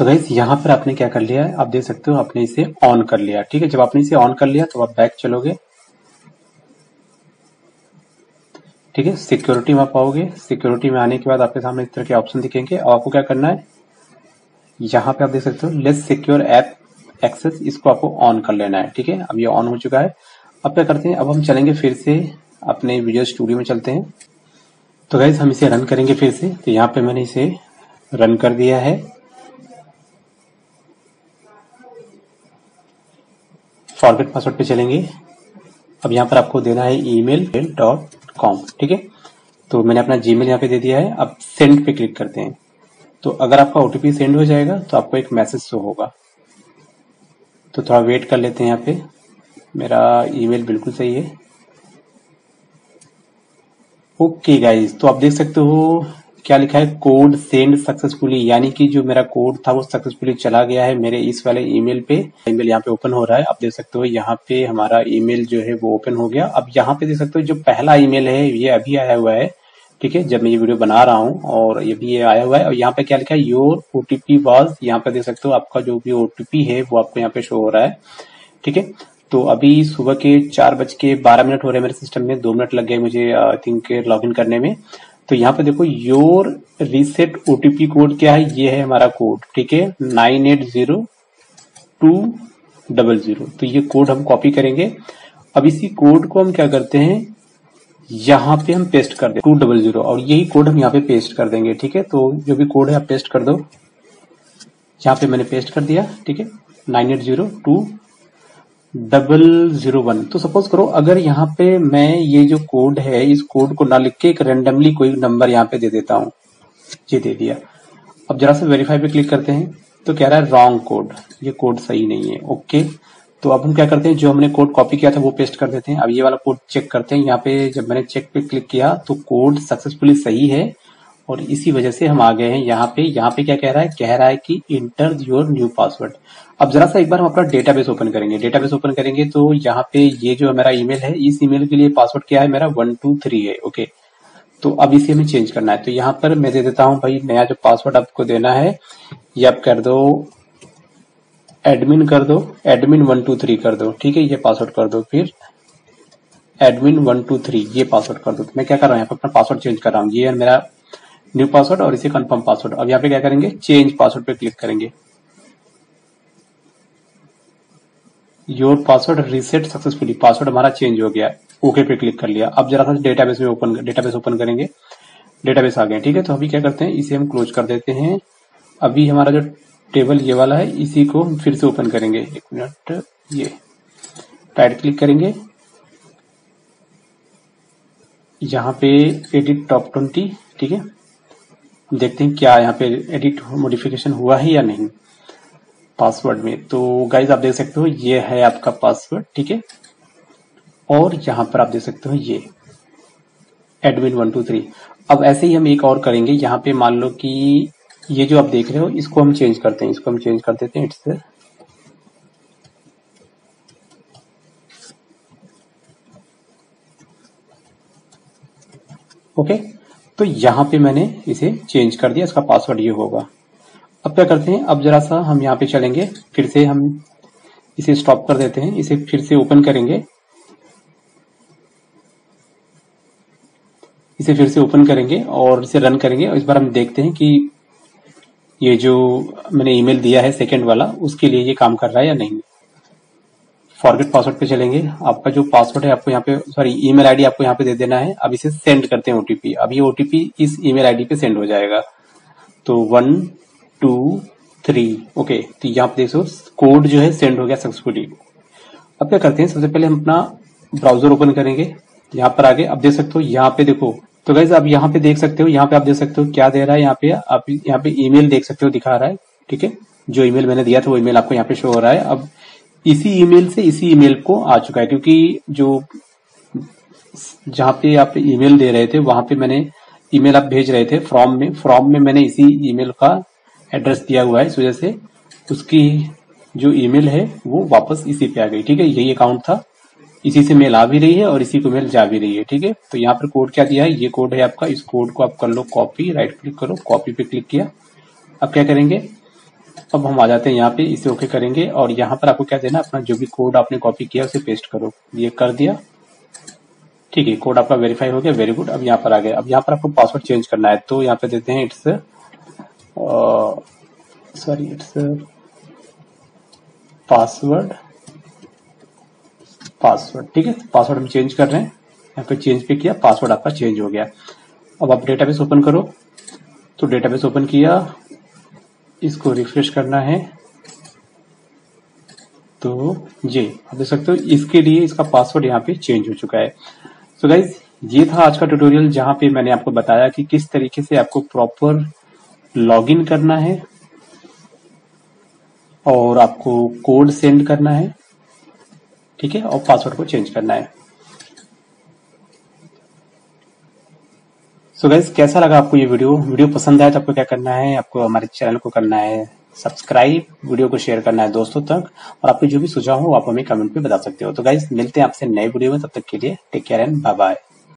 तो गाइज़ यहाँ पर आपने क्या कर लिया है? आप देख सकते हो, आपने इसे ऑन कर लिया। ठीक है, जब आपने इसे ऑन कर लिया तो आप बैक चलोगे। ठीक है सिक्योरिटी में आप आओगे। सिक्योरिटी में आने के बाद आपके सामने इस तरह के ऑप्शन दिखेंगे। और आपको क्या करना है? यहाँ पे आप देख सकते हो लेस सिक्योर ऐप एक्सेस इसको आपको ऑन कर लेना है। ठीक है, अब ये ऑन हो चुका है। अब क्या करते हैं? अब हम चलेंगे फिर से अपने वीडियो स्टूडियो में चलते हैं। तो गाइज़ हम इसे रन करेंगे फिर से। तो यहाँ पे मैंने इसे रन कर दिया है। फॉरगेट पासवर्ड पे चलेंगे। अब यहाँ पर आपको देना है ईमेल डॉट कॉम ठीक है? तो मैंने अपना जीमेल यहाँ पे दे दिया है। अब सेंड पे क्लिक करते हैं। तो अगर आपका ओटीपी सेंड हो जाएगा तो आपको एक मैसेज शो होगा। तो थोड़ा वेट कर लेते हैं यहाँ पे। मेरा ईमेल बिल्कुल सही है। ओके गाइज़ तो आप देख सकते हो क्या लिखा है? कोड सेंड सक्सेसफुली यानी कि जो मेरा कोड था वो सक्सेसफुली चला गया है मेरे इस वाले ईमेल पे। ईमेल यहाँ पे ओपन हो रहा है। आप देख सकते हो यहाँ पे हमारा ईमेल जो है वो ओपन हो गया। अब यहाँ पे देख सकते हो जो पहला ईमेल है, ये अभी आया हुआ है, ठीक है? जब मैं ये वीडियो बना रहा हूँ और ये भी ये आया हुआ है। और यहाँ पे क्या लिखा है? योर ओटीपी वॉज़ यहाँ पे देख सकते हो आपका जो भी ओटीपी है वो आपको यहाँ पे शो हो रहा है, ठीक है? तो अभी सुबह के चार बज के बारह मिनट हो रहे हैं मेरे सिस्टम में। दो मिनट लग गए मुझे आई थिंक लॉग इन करने में। तो यहाँ पे देखो योर रीसेट ओटीपी कोड क्या है? ये है हमारा कोड ठीक है? Nine eight zero two double zero तो ये कोड हम कॉपी करेंगे। अब इसी कोड को हम क्या करते हैं? यहाँ पे हम पेस्ट कर दें टू डबल ज़ीरो और यही कोड हम यहाँ पे पेस्ट कर देंगे, ठीक है? तो जो भी कोड है, आप पेस्ट कर दो। यहाँ पे मैंने पेस्ट कर दिया, ठीक है? Nine eight zero two double zero one तो सपोज़ करो, अगर यहाँ पे मैं ये जो कोड है, इस कोड को ना लिख के एक रेंडमली कोई नंबर यहाँ पे दे देता हूँ। ये दे दिया। अब जरा से वेरीफाई पे क्लिक करते हैं। तो कह रहा है रॉन्ग कोड ये कोड सही नहीं है। ओके तो अब हम क्या करते हैं? जो हमने कोड कॉपी किया था, वो पेस्ट कर देते हैं। अब ये वाला कोड चेक करते हैं। यहाँ पे जब मैंने चेक पे क्लिक किया तो कोड सक्सेसफुली सही है। और इसी वजह से हम आ गए हैं यहाँ पे। यहाँ पे क्या कह रहा है? कह रहा है कि इंटर योर न्यू पासवर्ड अब जरा सा एक बार हम अपना डेटाबेस ओपन करेंगे। डेटाबेस ओपन करेंगे तो यहाँ पे ये जो मेरा ईमेल है, इस ईमेल के लिए पासवर्ड क्या है? मेरा वन टू थ्री है ओके तो अब इसे हमें चेंज करना है। तो यहाँ पर मैं दे देता हूँ, भाई, नया जो पासवर्ड आपको देना है, ये आप कर दो एडमिन कर दो एडमिन वन टू थ्री कर दो, ठीक है? ये पासवर्ड कर दो फिर एडमिन वन टू थ्री ये पासवर्ड कर दो। तो मैं क्या कर रहा हूँ? यहाँ पर अपना पासवर्ड चेंज कर रहा हूँ। ये मेरा न्यू पासवर्ड और इसे कंफर्म पासवर्ड अब यहाँ पे क्या करेंगे? चेंज पासवर्ड पे क्लिक करेंगे। Your password reset successfully password हमारा चेंज हो गया ओके पे क्लिक कर लिया। अब जरा सा डेटाबेस में ओपन डेटाबेस ओपन करेंगे। डेटाबेस आ गया ठीक है? तो अभी क्या करते हैं? इसे हम क्लोज कर देते हैं। अभी हमारा जो टेबल ये वाला है, इसी को हम फिर से ओपन करेंगे। एक मिनट ये। राइट क्लिक करेंगे। यहाँ पे एडिट टॉप ट्वेंटी ठीक है? देखते हैं क्या यहाँ पे एडिट मॉडिफिकेशन हुआ है या नहीं पासवर्ड में। तो गाइज़ आप देख सकते हो, ये है आपका पासवर्ड ठीक है? और यहाँ पर आप देख सकते हो, ये एडमिन वन टू थ्री अब ऐसे ही हम एक और करेंगे। यहाँ पे मान लो कि ये जो आप देख रहे हो, इसको हम चेंज करते हैं, इसको हम चेंज कर देते हैं इट्स ओके तो यहाँ पे मैंने इसे चेंज कर दिया, इसका पासवर्ड ये होगा। अब क्या करते हैं? अब जरा सा हम यहाँ पे चलेंगे, फिर से हम इसे स्टॉप कर देते हैं, इसे फिर से ओपन करेंगे। इसे फिर से ओपन करेंगे और इसे रन करेंगे और इस बार हम देखते हैं कि ये जो मैंने ईमेल दिया है सेकंड वाला, उसके लिए ये काम कर रहा है या नहीं। फॉरगेट पासवर्ड पे चलेंगे। आपका जो पासवर्ड है, आपको यहाँ पे सॉरी ईमेल आईडी आपको यहाँ पे दे देना है। अब इसे सेंड करते हैं ओटीपी अब ये ओटीपी इस ईमेल आईडी पे सेंड हो जाएगा। तो वन टू थ्री ओके तो यहाँ पे देखो कोड जो है सेंड हो गया सक्सेसफुली अब क्या करते हैं, सबसे पहले हम अपना ब्राउज़र ओपन करेंगे। यहाँ पर आगे अब देख सकते हो, यहाँ पे देखो। तो गाइज़ आप यहाँ पे देख सकते हो, यहाँ पे आप देख सकते हो क्या दे रहा है यहाँ पे। आप यहाँ पे ईमेल देख सकते हो, दिखा रहा है, ठीक है? जो ईमेल मैंने दिया था, वो ईमेल आपको यहाँ पे शो हो रहा है। अब इसी ईमेल से इसी ईमेल को आ चुका है, क्योंकि जो जहाँ पे आप ईमेल दे रहे थे, वहाँ पे मैंने ईमेल आप भेज रहे थे फॉर्म में। फॉर्म में मैंने इसी ईमेल का एड्रेस दिया हुआ है, इस वजह से उसकी जो ईमेल है, वो वापस इसी पे आ गई, ठीक है? यही अकाउंट था। इसी से मेल आ भी रही है और इसी को मेल जा भी रही है, ठीक है? तो यहाँ पर कोड क्या दिया है? ये कोड है आपका, इस कोड को आप कर लो कॉपी राइट क्लिक करो कॉपी पे क्लिक किया। अब क्या करेंगे? अब हम आ जाते हैं यहाँ पे, इसे ओके करेंगे और यहाँ पर आपको क्या देना अपना जो भी कोड आपने कॉपी किया, उसे पेस्ट करो। ये कर दिया। ठीक है कोड आपका वेरीफाई हो गया वेरी गुड अब यहाँ पर आ गया। अब यहाँ पर आपको पासवर्ड चेंज करना है। तो यहाँ पे देते हैं it's sorry it's password password ठीक है पासवर्ड हम चेंज कर रहे हैं। यहाँ पे चेंज पे किया पासवर्ड आपका चेंज हो गया। अब आप डेटाबेस ओपन करो। तो डेटाबेस ओपन किया। इसको रिफ्रेश करना है। तो जी आप देख सकते हो, इसके लिए इसका पासवर्ड यहाँ पे चेंज हो चुका है। सो so गाइज़ ये था आज का ट्यूटोरियल जहाँ पे मैंने आपको बताया कि किस तरीके से आपको प्रॉपर लॉगिन करना है और आपको कोड सेंड करना है, ठीक है, और पासवर्ड को चेंज करना है। सो so गाइज़ कैसा लगा आपको ये वीडियो? वीडियो पसंद आया तो आपको क्या करना है? आपको हमारे चैनल को करना है सब्सक्राइब वीडियो को शेयर करना है दोस्तों तक। और आपके जो भी सुझाव हो, आप हमें कमेंट पे बता सकते हो। तो गाइज़ मिलते हैं आपसे नए वीडियो में। तब तक के लिए take care and bye bye